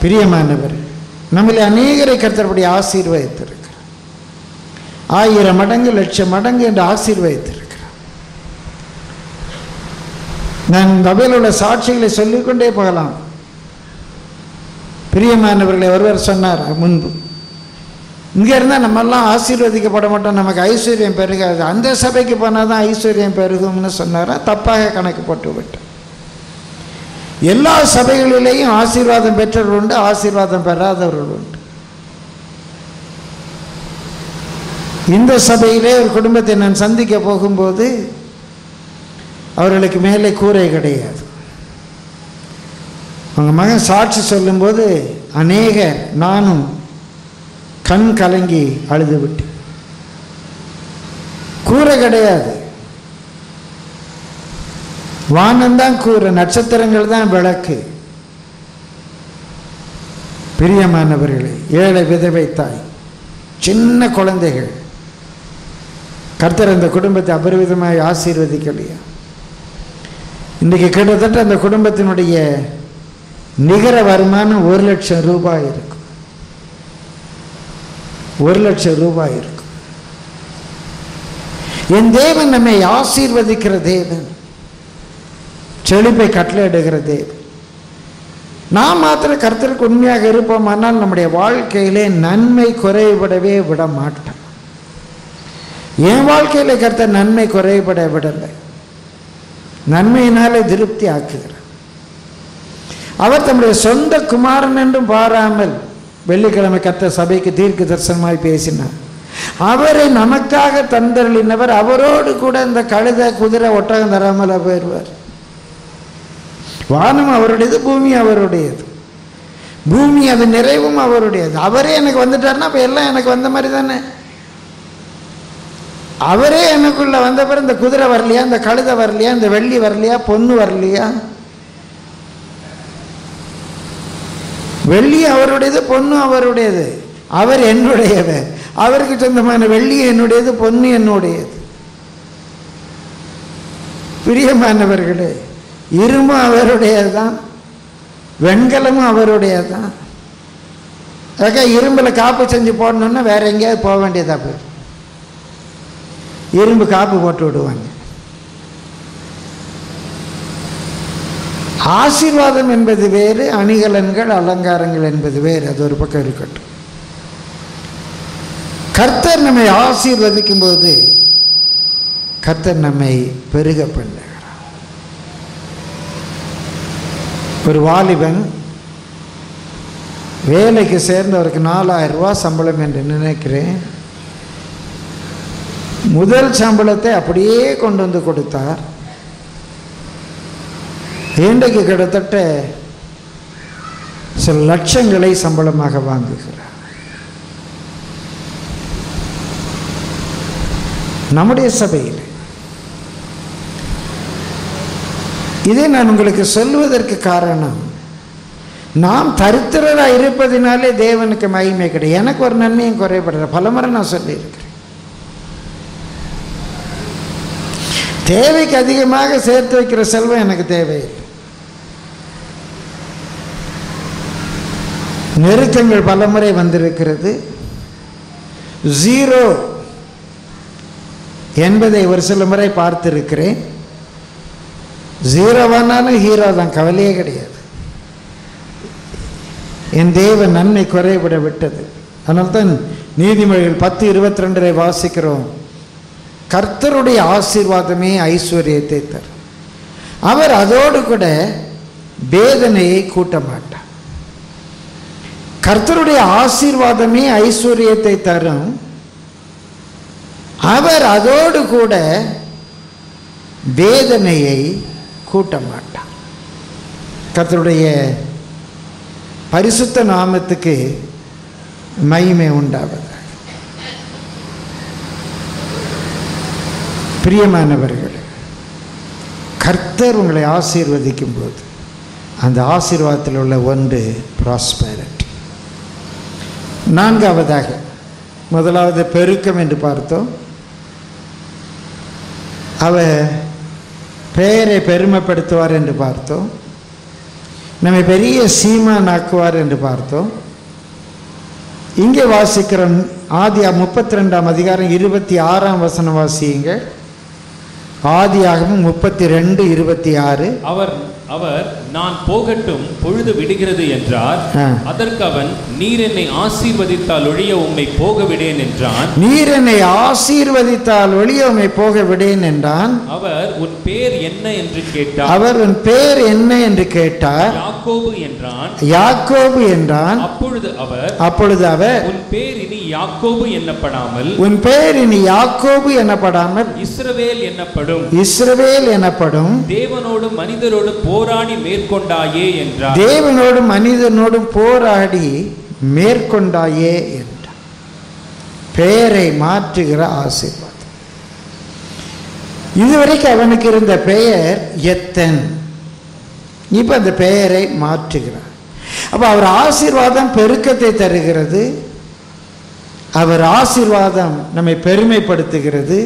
பிரியமானவர் நம்மளை அநேகரை கருத்தபடி ஆசீர்வதித்திருக்கிறார். ஆயிரம் மடங்கு லட்சம் மடங்கு என்று ஆசீர்வதித்திருக்கிறார். நான் மொபைலில் உள்ள சாட்சிகளை சொல்லிக்கொண்டே போகலாம். பிரியமானவர்களை ஒருவர் சொன்னார் முன்பு இங்கே இருந்தால் நம்மெல்லாம் ஆசீர்வதிக்கப்பட மாட்டோம். நமக்கு ஐஸ்வர்யம் பெருகாது. அந்த சபைக்கு போனால் தான் ஐஸ்வர்யம் பெருகும்னு சொன்னாரா? தப்பாக கணக்கு போட்டு விட்டேன் எல்லா சபைகளிலேயும் ஆசீர்வாதம் பெற்றவர்கள் உண்டு ஆசீர்வாதம் பெறாதவர்கள் உண்டு. இந்த சபையிலே ஒரு குடும்பத்தை நான் சந்திக்க போகும்போது அவர்களுக்கு மேலே கூரை கிடையாது. அவங்க மகன் சாட்சி சொல்லும்போது அநேக நானும் கண் கலங்கி அழுது விட்டு கூரை கிடையாது. வானம்தான் கூரை நட்சத்திரங்கள் தான் விளக்கு. பிரியமானவர்களே ஏழை விதவை தாய் சின்ன குழந்தைகள். கர்த்தர் அந்த குடும்பத்தை அபரிவிதமாக ஆசீர்வதிக்கலையா? இன்றைக்கு கிட்டத்தட்ட அந்த குடும்பத்தினுடைய நிகர வருமானம் ஒரு லட்சம் ரூபாய் இருக்கும். ஒரு லட்சம் ரூபாய் இருக்கும். என் தேவன் நம்மை ஆசீர்வதிக்கிற தேவன். செழிப்பை கட்டளையிடுகிறது நாம் மாத்திர கருத்திற்கு உண்மையாக இருப்போமானால் நம்முடைய வாழ்க்கையிலே நன்மை குறைபடவே விட மாட்டோம் என் வாழ்க்கையில் கருத்த நன்மை குறைபட விடலை. நன்மையினாலே திருப்தி ஆக்குகிறார். அவர் தம்முடைய சொந்த குமாரன் என்றும் பாராமல் வெள்ளிக்கிழமை கத்த சபைக்கு தீர்க்க தரிசனமாய் பேசினார். அவரை நமக்காக தந்தருளினவர் அவரோடு கூட இந்த கழுத குதிரை ஒட்டகம் தராமல் போயிடுவார் வானம் அவருடையது பூமி அவருடையது. பூமி அது நிறைவும் அவருடையது. அவரே எனக்கு வந்துட்டார்னா அப்போ எல்லாம் எனக்கு வந்த மாதிரி தானே? அவரே எனக்குள்ள வந்த பிறகு இந்த குதிரை வரலையா இந்த கழுதை வரலையா இந்த வெள்ளி வரலையா பொண்ணு வரலையா? வெள்ளி அவருடையது பொண்ணு அவருடையது. அவர் என்னுடையது அவருக்கு சொந்தமான வெள்ளி என்னுடையது பொண்ணு என்னுடையது. பிரியமானவர்களே இரும்பு அவருடையது தான் வெண்கலமும் அவருடையது தான் அதுக்காக இரும்பில் காப்பு செஞ்சு போடணுன்னா வேற எங்கேயாவது போக வேண்டியதாக போயிடும். இரும்பு காப்பு போட்டு விடுவாங்க. ஆசீர்வாதம் என்பது வேறு அணிகலன்கள் அலங்காரங்கள் என்பது வேறு. அது ஒரு பக்கம் இருக்கட்டும். கர்த்தர் நம்மை ஆசீர்வதிக்கும் போது கர்த்தர் நம்மை பெருக பண்ணுகிறார் ஒரு வாலிபன் வேலைக்கு சேர்ந்தவருக்கு நாலாயிரம் சம்பளம் என்று நினைக்கிறேன். முதல் சம்பளத்தை அப்படியே கொண்டு வந்து கொடுத்தார். இன்றைக்கு கிட்டத்தட்ட சில லட்சங்களை சம்பளமாக வாங்குகிறார். நம்முடைய சபையில் இதை நான் உங்களுக்கு சொல்வதற்கு காரணம் நாம் தரித்திரராக இருப்பதினாலே தேவனுக்கு மகிமை கிடையாது எனக்கு ஒரு நன்மையும் குறைபடுற பலமுறை நான் சொல்லியிருக்கிறேன். தேவைக்கு அதிகமாக சேர்த்து வைக்கிற செல்வம் எனக்கு தேவையில்லை. நெருக்கங்கள் பலமுறை வந்திருக்கிறது. ஜீரோ என்பதை ஒரு சில முறை பார்த்திருக்கிறேன். ஜீரோவானாலும் ஹீரோ தான் கவலையே கிடையாது. என் தேவ நன்மை குறைவிட விட்டது. அதனால்தான் நீதிமொழிகள் பத்து இருபத்தி ரெண்டரை வாசிக்கிறோம் கர்த்தருடைய ஆசீர்வாதமே ஐஸ்வர்யத்தை தரும். அவர் அதோடு கூட வேதனையை கூட்ட மாட்டார் கர்த்தருடைய ஆசீர்வாதமே ஐஸ்வர்யத்தை தரும். அவர் அதோடு கூட வேதனையை கூட்ட மாட்டான் கர்த்தருடைய பரிசுத்த நாமத்துக்கு மகிமை உண்டாவது பிரியமானவர்கள் கர்த்தர் உங்களை ஆசீர்வதிக்கும் போது அந்த ஆசீர்வாதத்தில் உள்ள ஒன்று ப்ராஸ்பேரிட்டி நான்காவதாக முதலாவது பெருக்கம் என்று பார்த்தோம். அவ பெயரை பெருமைப்படுத்துவார் என்று பார்த்தோம். நம்மை பெரிய சீமான் ஆக்குவார் என்று பார்த்தோம். இங்கே வாசிக்கிறோம் ஆதி முப்பத்தி ரெண்டாம் அதிகாரம் இருபத்தி ஆறாம் வசனம் வாசியுங்க ஆதியாகவும் முப்பத்தி ரெண்டு இருபத்தி ஆறு அவர் அவர் நான் போகட்டும் பொழுது விடுகிறது என்றார். அதற்கு அவன் நீர் என்னை ஆசீர்வதித்தால் ஒழிய உம்மை போக விடேன் என்றான். நீர் என்னை ஆசீர்வதித்தால் ஒளிய உம்மை போக விடேன் என்றான். அவர் உன் பேர் என்ன என்று கேட்டார். அவர் உன் பேர் என்ன என்று கேட்டார். யாக்கோபு என்றான். யாக்கோபு என்றான். அப்பொழுது அவர் அப்பொழுது அவர் உன் பேர் இனி யாக்கோபு என்னப்படாமல் உன் பேர் இனி யாக்கோபு எனப்படாமல் இஸ்ரவேல் என்னப்படும் இஸ்ரவேல் எனப்படும் தேவனோடும் மனிதரோடும் போராடி மேற்கொண்டாயே என்றார். தேவனோடும் மனிதனோடும் போராடி மேற்கொண்டாயே என்றார். பெயரை மாற்றுகிற ஆசீர்வாதம். இதுவரைக்கும் அவனுக்கு இருந்த பெயர் எத்தன். இப்போ அந்த பெயரை மாற்றுகிறார். அப்போ அவர் ஆசீர்வாதம் பெருக்கத்தை தருகிறது. அவர் ஆசீர்வாதம் நம்மை பெருமைப்படுத்துகிறது.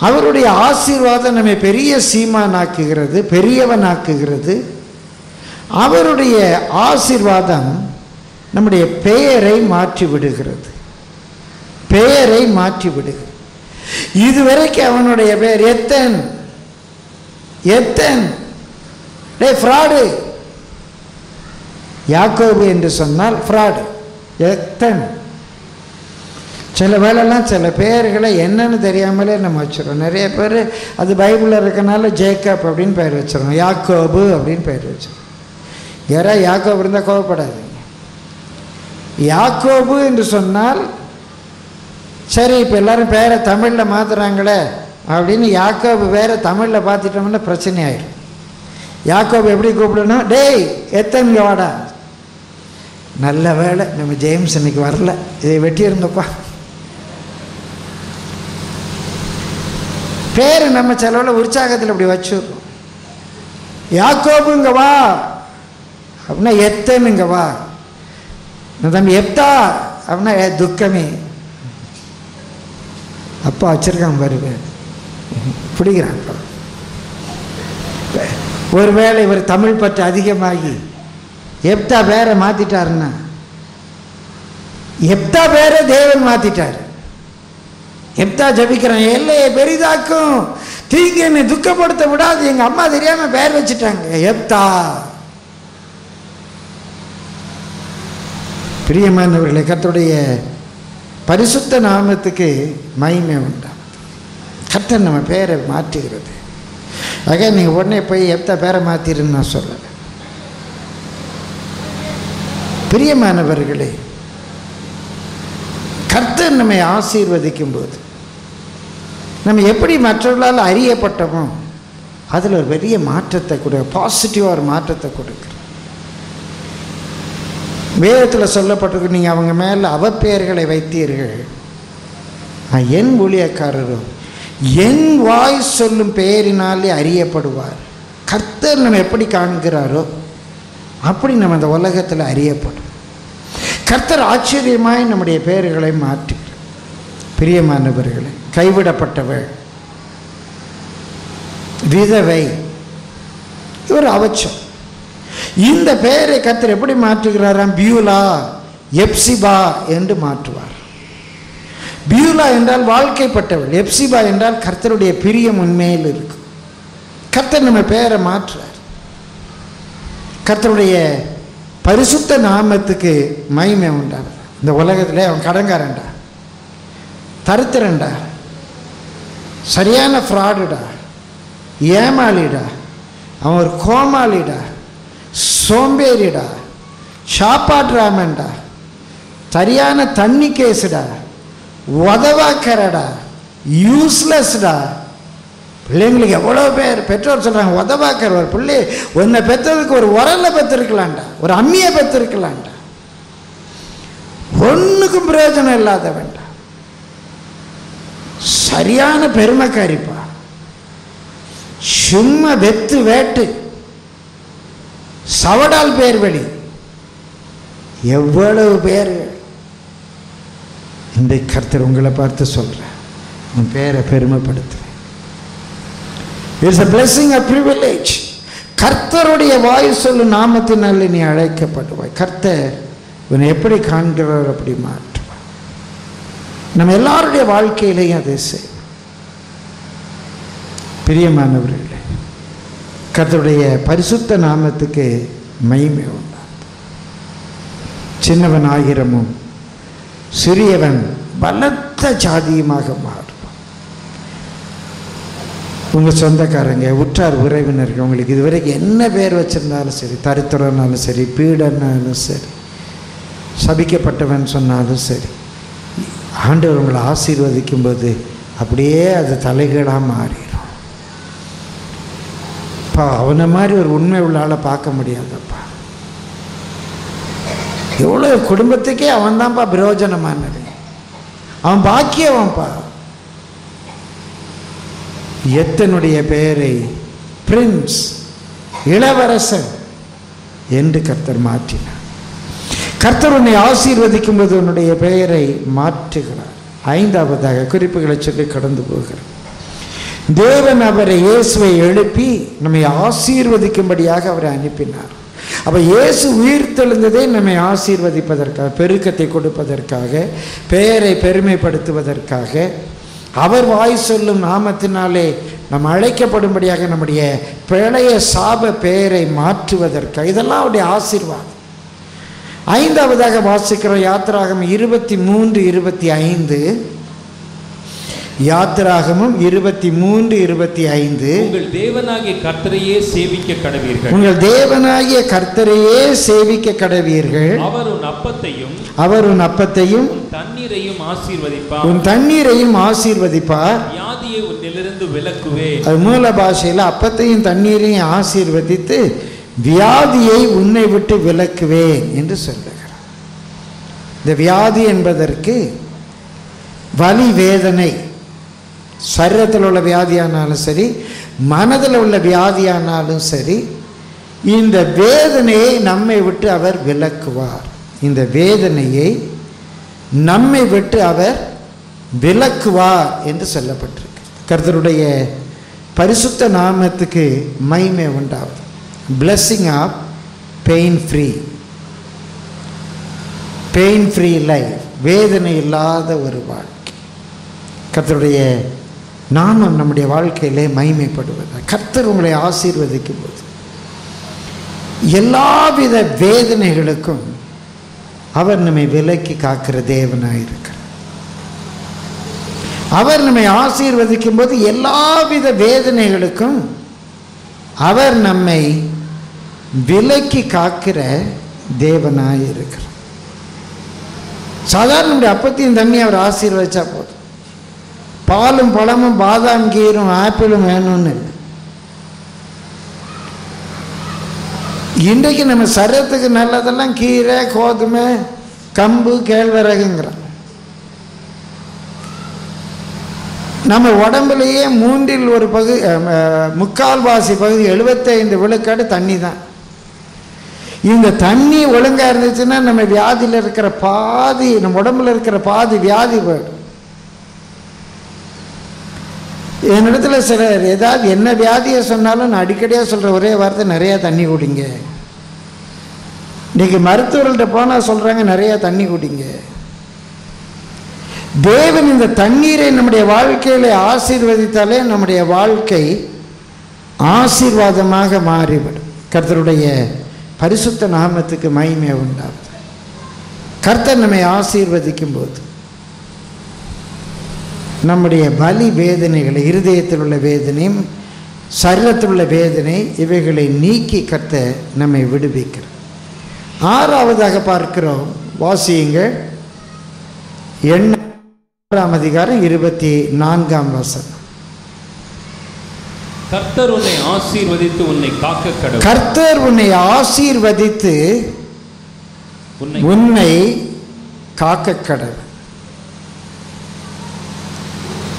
அவருடைய ஆசீர்வாதம் நம்மை பெரிய சீமானாக்குகிறது பெரியவனாக்குகிறது. அவருடைய ஆசீர்வாதம் நம்முடைய பெயரை மாற்றி விடுகிறது பெயரை மாற்றி விடுகிறது இதுவரைக்கும் அவனுடைய பெயர் எத்தன்? எத்தன்? டே ஃப்ராடு. யாக்கோபு என்று சொன்னால் ஃப்ராடு. எத்தன்? சில வேலைலாம் சில பேர்களை என்னன்னு தெரியாமலே நம்ம வச்சிடறோம் நிறைய பேர் அது பைபிளில் இருக்கனால ஜேக்கப் அப்படின்னு பேர் வச்சிடறோம் யாக்கோபு அப்படின்னு பேர் வச்சிடறோம் யாராவது யாக்கோபு இருந்தால் கோவப்படாதீங்க. யாக்கோபு என்று சொன்னால் சரி இப்போ எல்லாரும் பேரை தமிழில் மாற்றுறாங்களே அப்படின்னு யாக்கோபு வேற தமிழில் பார்த்துட்டோம்னா பிரச்சனை ஆயிடும் யாக்கோபு எப்படி கூப்பிடணும்? டேய் எத்தனை வாடா. நல்ல வேலை நம்ம ஜேம்ஸ் இன்னைக்கு வரல. இதை வெட்டியிருந்தப்பா பேர் நம்ம செலவில் உற்சாகத்தில் இப்படி வச்சுருக்கோம். யாக்கோபுங்க வா. அப்படின்னா எத்தனுங்க வா. தம்பி எப்தா? அப்படின்னா துக்கமே. அப்பா வச்சிருக்கான் பாருங்க பிடிக்கிறான் பாரு. ஒருவேளை இவர் தமிழ் பற்று அதிகமாகி எப்தா பேரை மாற்றிட்டாருன்னா எப்தா பேரை தேவன் மாற்றிட்டார் எப்தா ஜபிக்கிறேன் எல்லையை பெரிதாக்கும். தீங்கு என்னை துக்கப்படுத்த விடாது. எங்கள் அம்மா தெரியாமல் பெயர் வச்சுட்டாங்க. எப்தா பிரியமானவர்களே கத்தருடைய பரிசுத்த நாமத்துக்கு மயிமை உண்டாம் கர்த்தர் நம்ம பேரை மாற்றுகிறது. ஆக நீங்கள் உடனே போய் எத்த பேரை மாற்றிருன்னு நான் சொல்லலை. பிரியமானவர்களே கர்த்தர் நம்மை ஆசீர்வதிக்கும் போது நம்ம எப்படி மற்றவர்களால் அறியப்பட்டோமோ அதில் ஒரு பெரிய மாற்றத்தை கொடு பாசிட்டிவாக ஒரு மாற்றத்தை கொடுக்குற வேதத்தில் சொல்லப்பட்டிருக்கு நீங்கள் அவங்க மேலே அவப்பெயர்களை வைத்தீர்கள். என் ஊழியக்காரரும் என் வாய் சொல்லும் பெயரினாலே அறியப்படுவார். கர்த்தர் நம்ம எப்படி காண்கிறாரோ அப்படி நம்ம அந்த உலகத்தில் அறியப்படும். கர்த்தர் ஆச்சரியமாய் நம்முடைய பெயர்களை மாற்றுகிறார் பிரியமானவர்களே கைவிடப்பட்டவள் விதவை. ஒரு அவச்சம். இந்த பெயரை கர்த்தர் எப்படி மாற்றுகிறாராம்? பியூலா எப்சிபா என்று மாற்றுவார். பியூலா என்றால் வாழ்க்கைப்பட்டவள் எப்சிபா என்றால் கர்த்தருடைய பிரியம் உண்மையில் இருக்கும். கர்த்தர் நம்ம பெயரை மாற்றுறார் கர்த்தருடைய பரிசுத்த நாமத்துக்கு மகிமை உண்டாது இந்த உலகத்தில் அவன் கடங்காரன்டா தருத்திரண்டா சரியான ஃப்ராடுடா ஏமாளிடா. அவன் ஒரு கோமாளிடா. சோம்பேறிடா. சாப்பாடுறாமன்டா சரியான தண்ணி கேஸுடா உதவாக்கரடா யூஸ்லெஸ்டா பிள்ளைங்களுக்கு எவ்வளோ பேர் பெற்றோர் சொல்கிறாங்க உதவாக்கர் ஒரு பிள்ளை உன்னை பெற்றதுக்கு ஒரு உரலை பெற்றிருக்கலாண்டா ஒரு அம்மியை பெற்றிருக்கலாண்டா ஒன்றுக்கும் பிரயோஜனம் இல்லாத வேண்டாம் சரியான பெருமைக்காரிப்பா. சும்மா வெத்து வேட்டு. சவடால் பேர் வழி எவ்வளவு பேர். இந்த கருத்தர் உங்களை பார்த்து சொல்கிறேன் உன் பேரை பெருமைப்படுத்துறேன் it's a blessing a privilege கர்த்தருடைய வாய் சொல்லும் நாமத்தினால நீ அழைக்கப்படுவாய். கர்த்தர் இவனை எப்படி காண்கிறார் அப்படி மாற்றுவார் நம்ம எல்லாருடைய வாழ்க்கையிலையும் அதை செய் பிரியமானவர்களே கர்த்தருடைய பரிசுத்த நாமத்துக்கு மயிமை உண்டாது சின்னவன் ஆகிரமும் சிறியவன் பலத்த ஜாதியுமாக மாறும். உங்கள் சொந்தக்காரங்க உற்றார் உறவினர்கள் உங்களுக்கு இதுவரைக்கும் என்ன பேர் வச்சுருந்தாலும் சரி தரித்திரம்னாலும் சரி பீடன்னாலும் சரி சபிக்கப்பட்டவன் சொன்னாலும் சரி ஆண்டவர் உங்களை ஆசீர்வதிக்கும்போது அப்படியே அது தலைகீழாக மாறிடும். அப்பா அவனை மாதிரி ஒரு உண்மை உள்ள ஆளை பார்க்க முடியாதப்பா. எவ்வளோ குடும்பத்துக்கே அவன்தான்ப்பா பிரயோஜனமானது. அவன் பாக்கியவன்ப்பா. எத்தனுடைய பெயரை? பிரின்ஸ் இளவரசன் என்று கர்த்தர் மாற்றினார். கர்த்தர் உன்னை ஆசீர்வதிக்கும் போது உன்னுடைய பெயரை மாற்றுகிறார். ஐந்தாவதாக குறிப்புகளை சொல்லி கடந்து போகிறார். தேவன் அவரை இயேசுவை எழுப்பி நம்மை ஆசீர்வதிக்கும்படியாக அவரை அனுப்பினார். அப்போ இயேசு உயிர் தெழுந்ததே நம்மை ஆசீர்வதிப்பதற்காக பெருக்கத்தை கொடுப்பதற்காக பெயரை பெருமைப்படுத்துவதற்காக அவர் வாய் சொல்லும் நாமத்தினாலே நம்ம அழைக்கப்படும்படியாக நம்முடைய பிழைய சாப பெயரை மாற்றுவதற்கு இதெல்லாம் அவருடைய ஆசீர்வாதம். ஐந்தாவதாக வாசிக்கிற யாத்திராகம் இருபத்தி மூன்று இருபத்தி ஐந்து. யாத்திராகமும் இருபத்தி மூன்று இருபத்தி ஐந்து. உங்கள் தேவனாகிய கர்த்தரையே சேவிக்க கடவீர்கள். உங்கள் தேவனாகிய கர்த்தரையே சேவிக்க கடவீர்கள். அவர் உன் அப்பத்தையும் அவர் உன் அப்பத்தையும் தண்ணீரையும் ஆசீர்வதிப்பார். உன் தண்ணீரையும் ஆசீர்வதிப்பார். வியாதியை உன்னிலிருந்து விலக்குவே அது மூல பாஷையில் அப்பத்தையும் தண்ணீரையும் ஆசீர்வதித்து வியாதியை உன்னை விட்டு விலக்குவேன் என்று சொல்லுகிறார். இந்த வியாதி என்பதற்கு வலி வேதனை சரீரத்தில் உள்ள வியாதியானாலும் சரி மனதில் உள்ள வியாதியானாலும் சரி இந்த வேதனையை நம்மை விட்டு அவர் விலக்குவார். இந்த வேதனையை நம்மை விட்டு அவர் விலக்குவார் என்று சொல்லப்பட்டிருக்கு. கர்த்தருடைய பரிசுத்த நாமத்துக்கு மைமை உண்டாகும் blessing of pain free pain free life வேதனை இல்லாத ஒரு வாழ்க்கை. கர்த்தருடைய நானும் நம்முடைய வாழ்க்கையிலே மகிமைப்படுவது கர்த்தர் உங்களை ஆசீர்வதிக்கும் போது எல்லாவித வேதனைகளுக்கும் அவர் நம்மை விலக்கி காக்கிற தேவனாயிருக்கிறார். அவர் நம்மை ஆசீர்வதிக்கும் போது எல்லாவித வேதனைகளுக்கும் அவர் நம்மை விலக்கி காக்கிற தேவனாய் இருக்கிறார் சாதாரண அப்பத்தையும் தண்ணி அவர் ஆசீர்வதிச்சா போதும். பாலும் பழமும் பாதாம் கீரும் ஆப்பிளும் வேணும்னு. இல்லை இன்றைக்கு நம்ம சரீரத்துக்கு நல்லதெல்லாம் கீரை கோதுமை கம்பு கேழ்வரகுங்கிறோம் நம்ம உடம்புலேயே மூன்றில் ஒரு பகுதி முக்கால்வாசி பகுதி எழுபத்தைந்து விழுக்காடு தண்ணி தான். இந்த தண்ணி ஒழுங்காக இருந்துச்சுன்னா நம்ம வியாதியில் இருக்கிற பாதி நம்ம உடம்புல இருக்கிற பாதி வியாதி போயிடும். என்னிடத்துல சிலர் ஏதாவது என்ன வியாதியை சொன்னாலும் நான் அடிக்கடியாக சொல்கிற ஒரே வார்த்தை நிறையா தண்ணி குடிங்க. இன்றைக்கி மருத்துவர்கள்ட்ட போனால் சொல்கிறாங்க நிறையா தண்ணி குடிங்க. தேவன் இந்த தண்ணீரை நம்முடைய வாழ்க்கையில் ஆசீர்வதித்தாலே நம்முடைய வாழ்க்கை ஆசீர்வாதமாக மாறிவிடும். கர்த்தருடைய பரிசுத்த நாமத்துக்கு மகிமை உண்டாகும் கர்த்தர் நம்மை ஆசீர்வதிக்கும் போது நம்முடைய வலி வேதனைகளை இருதயத்தில் உள்ள வேதனையும் சரீரத்தில் உள்ள வேதனை இவைகளை நீக்கி கத்த நம்மை விடுவிக்கிறார் ஆறாவதாக பார்க்கிறோம் வாசியுங்கள். எண்ணாம் அதிகாரம் இருபத்தி நான்காம் வசனம். கர்த்தர் உன்னை ஆசீர்வதித்து உன்னை காக்க கடவுள். கர்த்தர் உன்னை ஆசீர்வதித்து உன்னை உன்னை காக்க கடவுள்.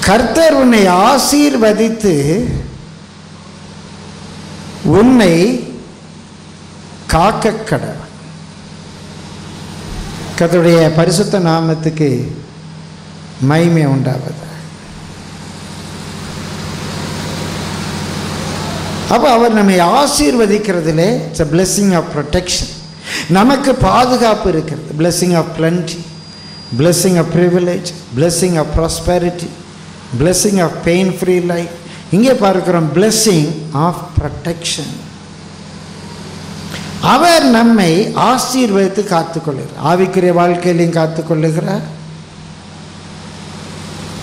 கர்த்தர் உன்னை ஆசீர்வதித்து உன்னை காக்க கடவுள் கத்தருடைய பரிசுத்த நாமத்துக்கு மைமை உண்டாவது அப்போ அவர் நம்மை ஆசீர்வதிக்கிறதுலே it's a blessing of protection நமக்கு பாதுகாப்பு இருக்கிறது. Blessing of plenty blessing of privilege blessing of prosperity blessing of pain free life இங்கே பார்க்கிறோம் பிளெஸ்ஸிங் ஆஃப் ப்ரொடெக்ஷன் அவர் நம்மை ஆசீர்வதித்து காத்துக்கொள்கிறார். ஆவிக்குரிய வாழ்க்கையிலையும் காத்துக்கொள்ளுகிறார்.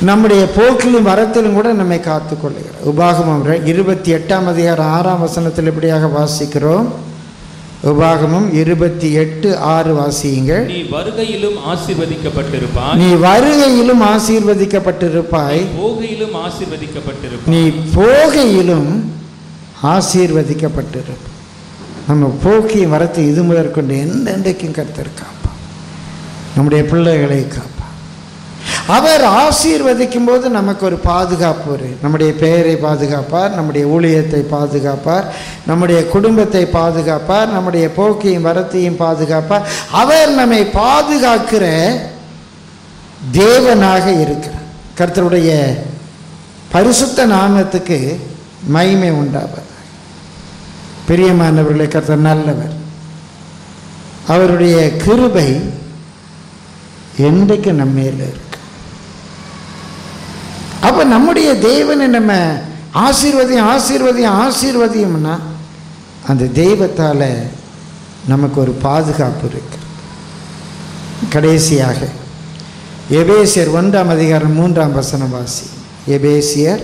நம்முடைய போக்கிலும் வரத்திலும் கூட நம்மை காத்துக்கொள்ளுகிறார். உபாகமம் இருபத்தி எட்டாம் அதிகாரம் ஆறாம் வசனத்தில் இப்படியாக வாசிக்கிறோம். உபாகமம் இருபத்தி எட்டு ஆறு வாசியுங்கள். நீ வருகையிலும் ஆசீர்வதிக்கப்பட்டிருப்பாய். நீ வருகையிலும் ஆசீர்வதிக்கப்பட்டிருப்பாய். போகையிலும் ஆசீர்வதிக்கப்பட்டிருப்பாய். நீ போகையிலும் ஆசீர்வதிக்கப்பட்டிருப்பாய். நம்ம போக்கியும் வரத்து இது முதற்கொண்டு எந்தெந்தைக்கும் கர்த்தர் காப்பா நம்முடைய பிள்ளைகளை காப்பா அவர் ஆசீர்வதிக்கும் போது நமக்கு ஒரு பாதுகாப்பு ஒரு நம்முடைய பெயரை பாதுகாப்பார் நம்முடைய ஊழியத்தை பாதுகாப்பார் நம்முடைய குடும்பத்தை பாதுகாப்பார் நம்முடைய போக்கையும் வரத்தையும் பாதுகாப்பார். அவர் நம்மை பாதுகாக்கிற தேவனாக இருக்கிறார். கர்த்தருடைய பரிசுத்த நாமத்துக்கு மகிமை உண்டாவது பிரியமானவர்களை கர்த்தர் நல்லவர். அவருடைய கிருபை என்றைக்கு நம்ம மேல அப்போ நம்முடைய தேவனை நம்ம ஆசீர்வதியும் ஆசீர்வதியும் ஆசீர்வதியம்னா அந்த தெய்வத்தால் நமக்கு ஒரு பாதுகாப்பு இருக்கு. கடைசியாக எபேசியர் ஒன்றாம் அதிகாரம் மூன்றாம் வசனவாசி எபேசியர்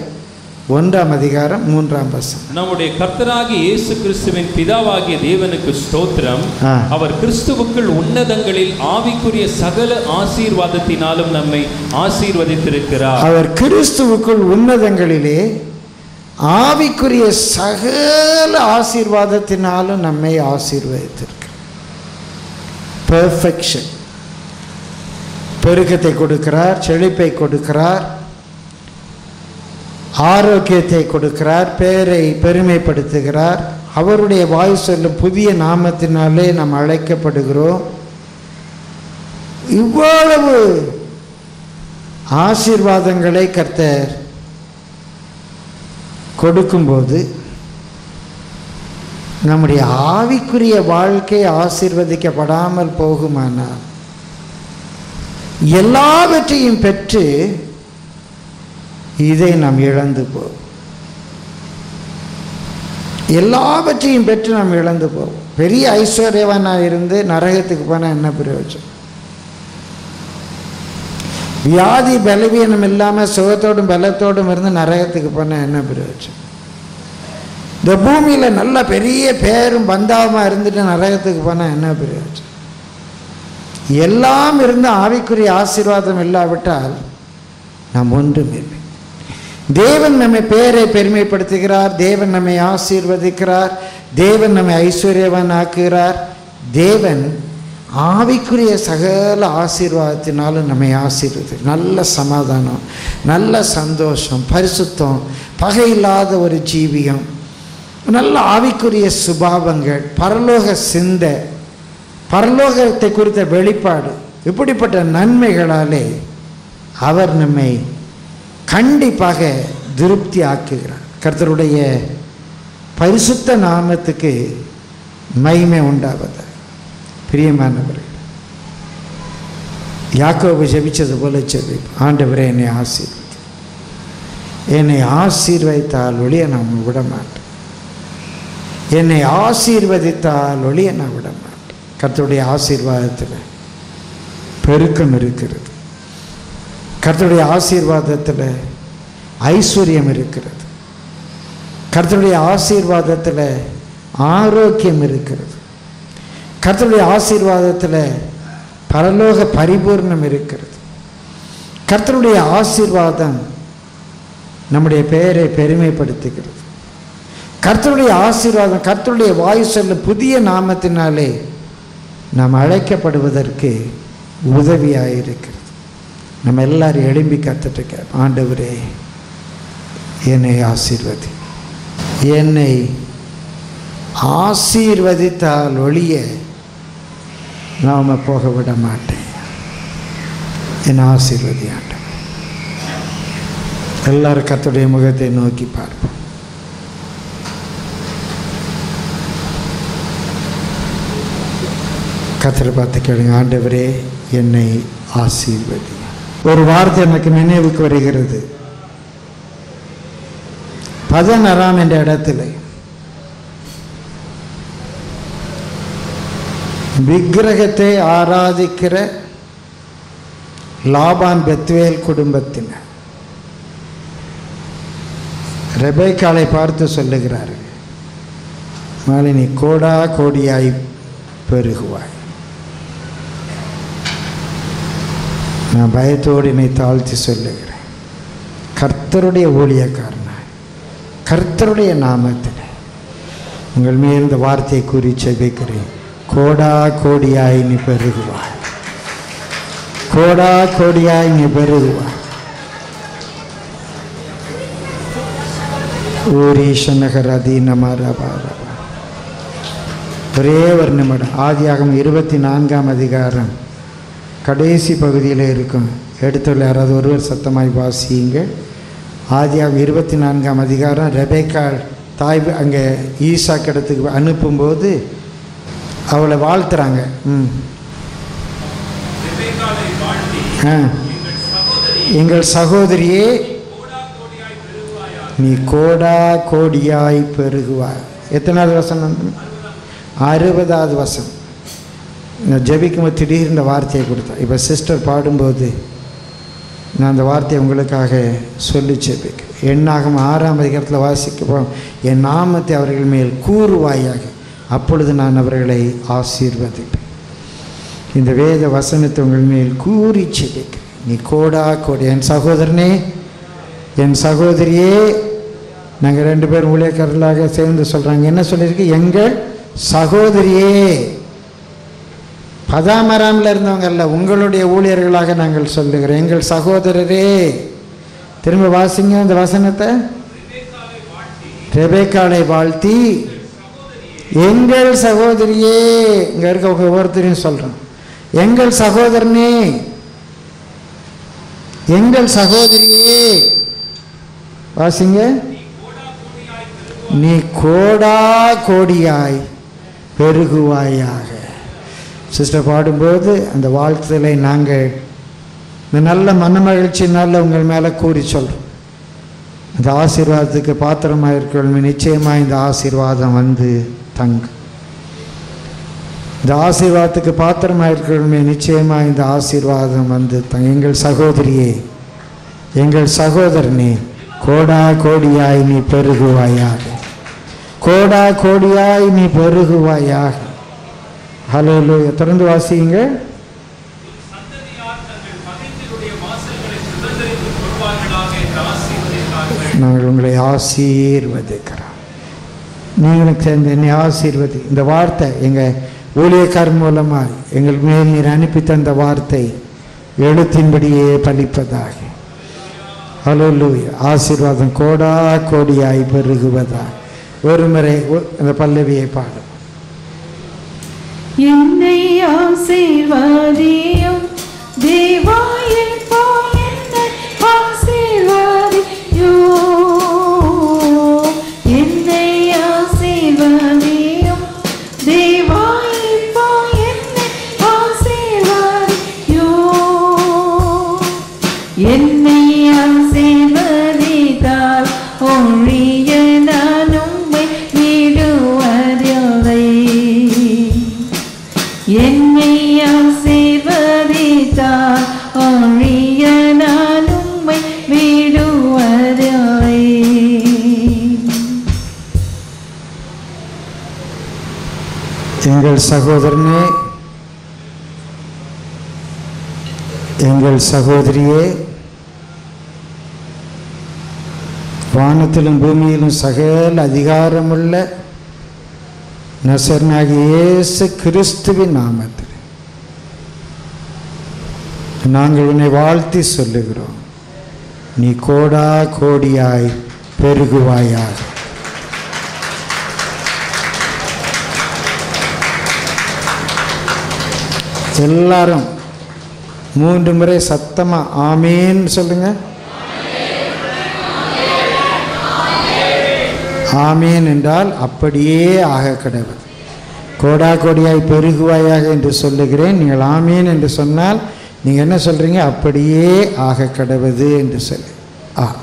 ஒன்றாம் அதிகாரம் மூன்றாம் வசனம். நம்முடைய கர்த்தராகிய இயேசு கிறிஸ்துவின் பிதாவாகிய தேவனுக்கு ஸ்தோத்திரம். அவர் கிறிஸ்துவுக்குள் உன்னதங்களில் ஆவிக்குரிய சகல ஆசீர்வாதத்தினாலும் நம்மை ஆசீர்வதித்திருக்கிறார். அவர் கிறிஸ்துவுக்குள் உன்னதங்களிலே ஆவிக்குரிய சகல ஆசீர்வாதத்தினாலும் நம்மை ஆசீர்வதித்திருக்கிறார். பெர்ஃபெக்ஷன் பெருக்கத்தை கொடுக்கிறார் செழிப்பை கொடுக்கிறார் ஆரோக்கியத்தை கொடுக்கிறார் பேரை பெருமைப்படுத்துகிறார். அவருடைய வாய் சொல்லும் புதிய நாமத்தினாலே நாம் அழைக்கப்படுகிறோம். இவ்வளவு ஆசீர்வாதங்களை கர்த்தர் கொடுக்கும்போது நம்முடைய ஆவிக்குரிய வாழ்க்கை ஆசீர்வதிக்கப்படாமல் போகுமானால் எல்லாவற்றையும் பெற்று இதை நாம் இழந்து போவோம் எல்லாவற்றையும் பெற்று நாம் இழந்து போவோம் பெரிய ஐஸ்வர்யவனாக இருந்து நரகத்துக்கு போனால் என்ன பிரயோஜனம்? வியாதி பலவீனம் இல்லாமல் சுகத்தோடும் பலத்தோடும் இருந்து நரகத்துக்கு போனால் என்ன பிரயோஜனம்? இந்த பூமியில் நல்ல பெரிய பேரும் பந்தாவமாக இருந்துட்டு நரகத்துக்கு போனால் என்ன பிரயோஜனம்? எல்லாம் இருந்து ஆவிக்குரிய ஆசீர்வாதம் இல்லாவிட்டால் நாம் ஒன்றுமில்லை தேவன் நம்மை பேரை பெருமைப்படுத்துகிறார். தேவன் நம்மை ஆசீர்வதிக்கிறார். தேவன் நம்மை ஐஸ்வர்யவான் ஆக்குகிறார் தேவன் ஆவிக்குரிய சகல ஆசீர்வாதத்தினாலும் நம்மை ஆசீர்வது நல்ல சமாதானம் நல்ல சந்தோஷம் பரிசுத்தம் பகையில்லாத ஒரு ஜீவியம் நல்ல ஆவிக்குரிய சுபாவங்கள் பரலோக சிந்தை பரலோகத்தை குறித்த வெளிப்பாடு இப்படிப்பட்ட நன்மைகளாலே அவர் நம்மை கண்டிப்பாக திருப்தி ஆக்குகிறார் கர்த்தருடைய பரிசுத்த நாமத்துக்கு மகிமை உண்டாவது பிரியமானவர் யாக்கோபு ஜெபிச்சது போல ஜெபி. ஆண்டவரே என்னை ஆசீர்வதி. என்னை ஆசீர்வதித்தால் ஒழிய நான் விட மாட்டேன் என்னை ஆசீர்வதித்தால் ஒழிய நான் விட மாட்டேன் கர்த்தருடைய ஆசீர்வாதத்தில் பெருக்கம் இருக்கிறது. கர்த்தருடைய ஆசீர்வாதத்தில் ஐஸ்வர்யம் இருக்கிறது. கர்த்தருடைய ஆசீர்வாதத்தில் ஆரோக்கியம் இருக்கிறது. கர்த்தருடைய ஆசீர்வாதத்தில் பரலோக பரிபூர்ணம் இருக்கிறது. கர்த்தருடைய ஆசீர்வாதம் நம்முடைய பெயரை பெருமைப்படுத்துகிறது. கர்த்தருடைய ஆசீர்வாதம் கர்த்தருடைய வாயு சொல்ல புதிய நாமத்தினாலே நாம் அழைக்கப்படுவதற்கு உதவியாக இருக்கிறது நம்ம எல்லாரும் எழும்பி கற்றுட்டு ஆண்டவரே என்னை ஆசீர்வதி. என்னை ஆசீர்வதித்தால் ஒழிய நாம் போக விட மாட்டேன். என்னை ஆசீர்வதி ஆண்டவர். எல்லாரும் கத்துடைய முகத்தை நோக்கி பார்ப்போம். கத்தரை பார்த்து கேளுங்க ஆண்டவரே என்னை ஆசீர்வதி. ஒரு வார்த்தை எனக்கு நினைவுக்கு வருகிறது. பதனராம் என்ற இடத்துல விக்கிரகத்தை ஆராதிக்கிற லாபான் பெத்வேல் குடும்பத்தினர். ரெபைக்காலை பார்த்து சொல்லுகிறார்கள் மாலினி கோடா கோடியாய் பெருகுவாய். நான் பயத்தோடு என்னை தாழ்த்தி சொல்லுகிறேன். கர்த்தருடைய ஊழியக்காரனாய். கர்த்தருடைய நாமத்தில் உங்கள் மேல் இந்த வார்த்தையை கூறி செபிக்கிறேன் கோடா கோடியாய் நீ பெருகுவாய். கோடா கோடியாய் நீ பெருகுவாய். ஊரீஷநகர் அதீனமரபாரபா ஒரே ஒரு நிமிடம். ஆதியாகம் இருபத்தி நான்காம் அதிகாரம். கடைசி பகுதியில் இருக்கும். எடுத்துள்ள யாராவது ஒருவர் சத்தமாய் வாசியுங்க. ஆதியாகம் இருபத்தி நான்காம் அதிகாரம். ரெபேக்காள் தாய் அங்கே ஈசா கிடத்துக்கு அனுப்பும்போது அவளை வாழ்த்துறாங்க. ம். ஆ. எங்கள் சகோதரியே நீ கோடா கோடியாய் பெருகுவாய். எத்தனாவது வசனம்? அறுபதாவது வசனம். நான் ஜெபிக்கும்போது திடீர்னு இந்த வார்த்தையை கொடுத்தேன். இப்போ சிஸ்டர் பாடும்போது நான் அந்த வார்த்தையை உங்களுக்காக சொல்லி ஜெபிக்கிறேன். எண்ணாகும் ஆறாம் அதிகாரத்தில் வாசிக்கப்போம் என் நாமத்தை அவர்கள் மேல் கூறுவாயாக. அப்பொழுது நான் அவர்களை ஆசீர்வதிப்பேன். இந்த வேத வசனத்தை உங்கள் மேல் கூறி செபிக்க நீ கோடா கோடி. என் சகோதரனே என் சகோதரியே நாங்கள் ரெண்டு பேரும் ஊழியக்காரர்களாக சேர்ந்து சொல்கிறாங்க என்ன சொல்லியிருக்கு? எங்கள் சகோதரியே. பதாமராமில் இருந்தவங்க அல்ல உங்களுடைய ஊழியர்களாக நாங்கள் சொல்லுகிறோம். எங்கள் சகோதரரே திரும்ப வாசிங்க இந்த வசனத்தை. ரெபேக்காலை வாழ்த்தி எங்கள் சகோதரியே இங்கே இருக்க ஒவ்வொருத்தரையும் சொல்கிறோம் எங்கள் சகோதரனே எங்கள் சகோதரியே வாசிங்க. நீ கோடா கோடியாய் பெருகுவாயாக. சிஸ்டர் பாடும்போது அந்த வாழ்த்துதலை நாங்கள் இந்த நல்ல மனமகிழ்ச்சியினால் உங்கள் மேலே கூறி சொல்கிறோம் இந்த ஆசீர்வாதத்துக்கு பாத்திரமாக இருக்கணுமே நிச்சயமாக இந்த ஆசீர்வாதம் வந்து தங்கு இந்த ஆசீர்வாதத்துக்கு பாத்திரமாக இருக்கணுமே நிச்சயமாக இந்த ஆசீர்வாதம் வந்து தங்க எங்கள் சகோதரியே எங்கள் சகோதரனே கோடா கோடியாய் நீ பெருகுவாயாக. கோடா கோடியாய் நீ பெருகுவாயாக. ஹலோ தொடர்ந்து வாசிங்க நாங்கள் உங்களை ஆசீர்வதிக்கிறோம். நீங்களும் சேர்ந்து என்னை ஆசீர்வதி. இந்த வார்த்தை எங்கள் ஊழியக்கார் மூலமாக எங்கள் மேல் நீர் அனுப்பி தந்த வார்த்தை எழுத்தின்படியே பலிப்பதாக. ஹலோ லூய் ஆசீர்வாதம் கோடா கோடியாய் பெருகுவதா ஒரு முறை அந்த பல்லவியை பாடும். என்னை ஆசீர்வாதியும் தேவா எப்போ சகல அதிகாரமுள்ள நசர்னாகிய இயேசு கிறிஸ்துவின் நாமத்தில். நாங்கள் உன்னை வாழ்த்தி சொல்லுகிறோம். நீ கோடா கோடியாய் பெருகுவாயாக. எல்லாரும் மூன்று முறை சத்தமாக ஆமேன்னு சொல்லுங்க. ஆமீன் என்றால் அப்படியே ஆக கடவுள். கோடா கோடியாய் பெருகுவாயாக என்று சொல்லுகிறேன். நீங்கள் ஆமீன் என்று சொன்னால் நீங்கள் என்ன சொல்கிறீங்க அப்படியே ஆக கடவுது என்று சொல்லு. ஆ.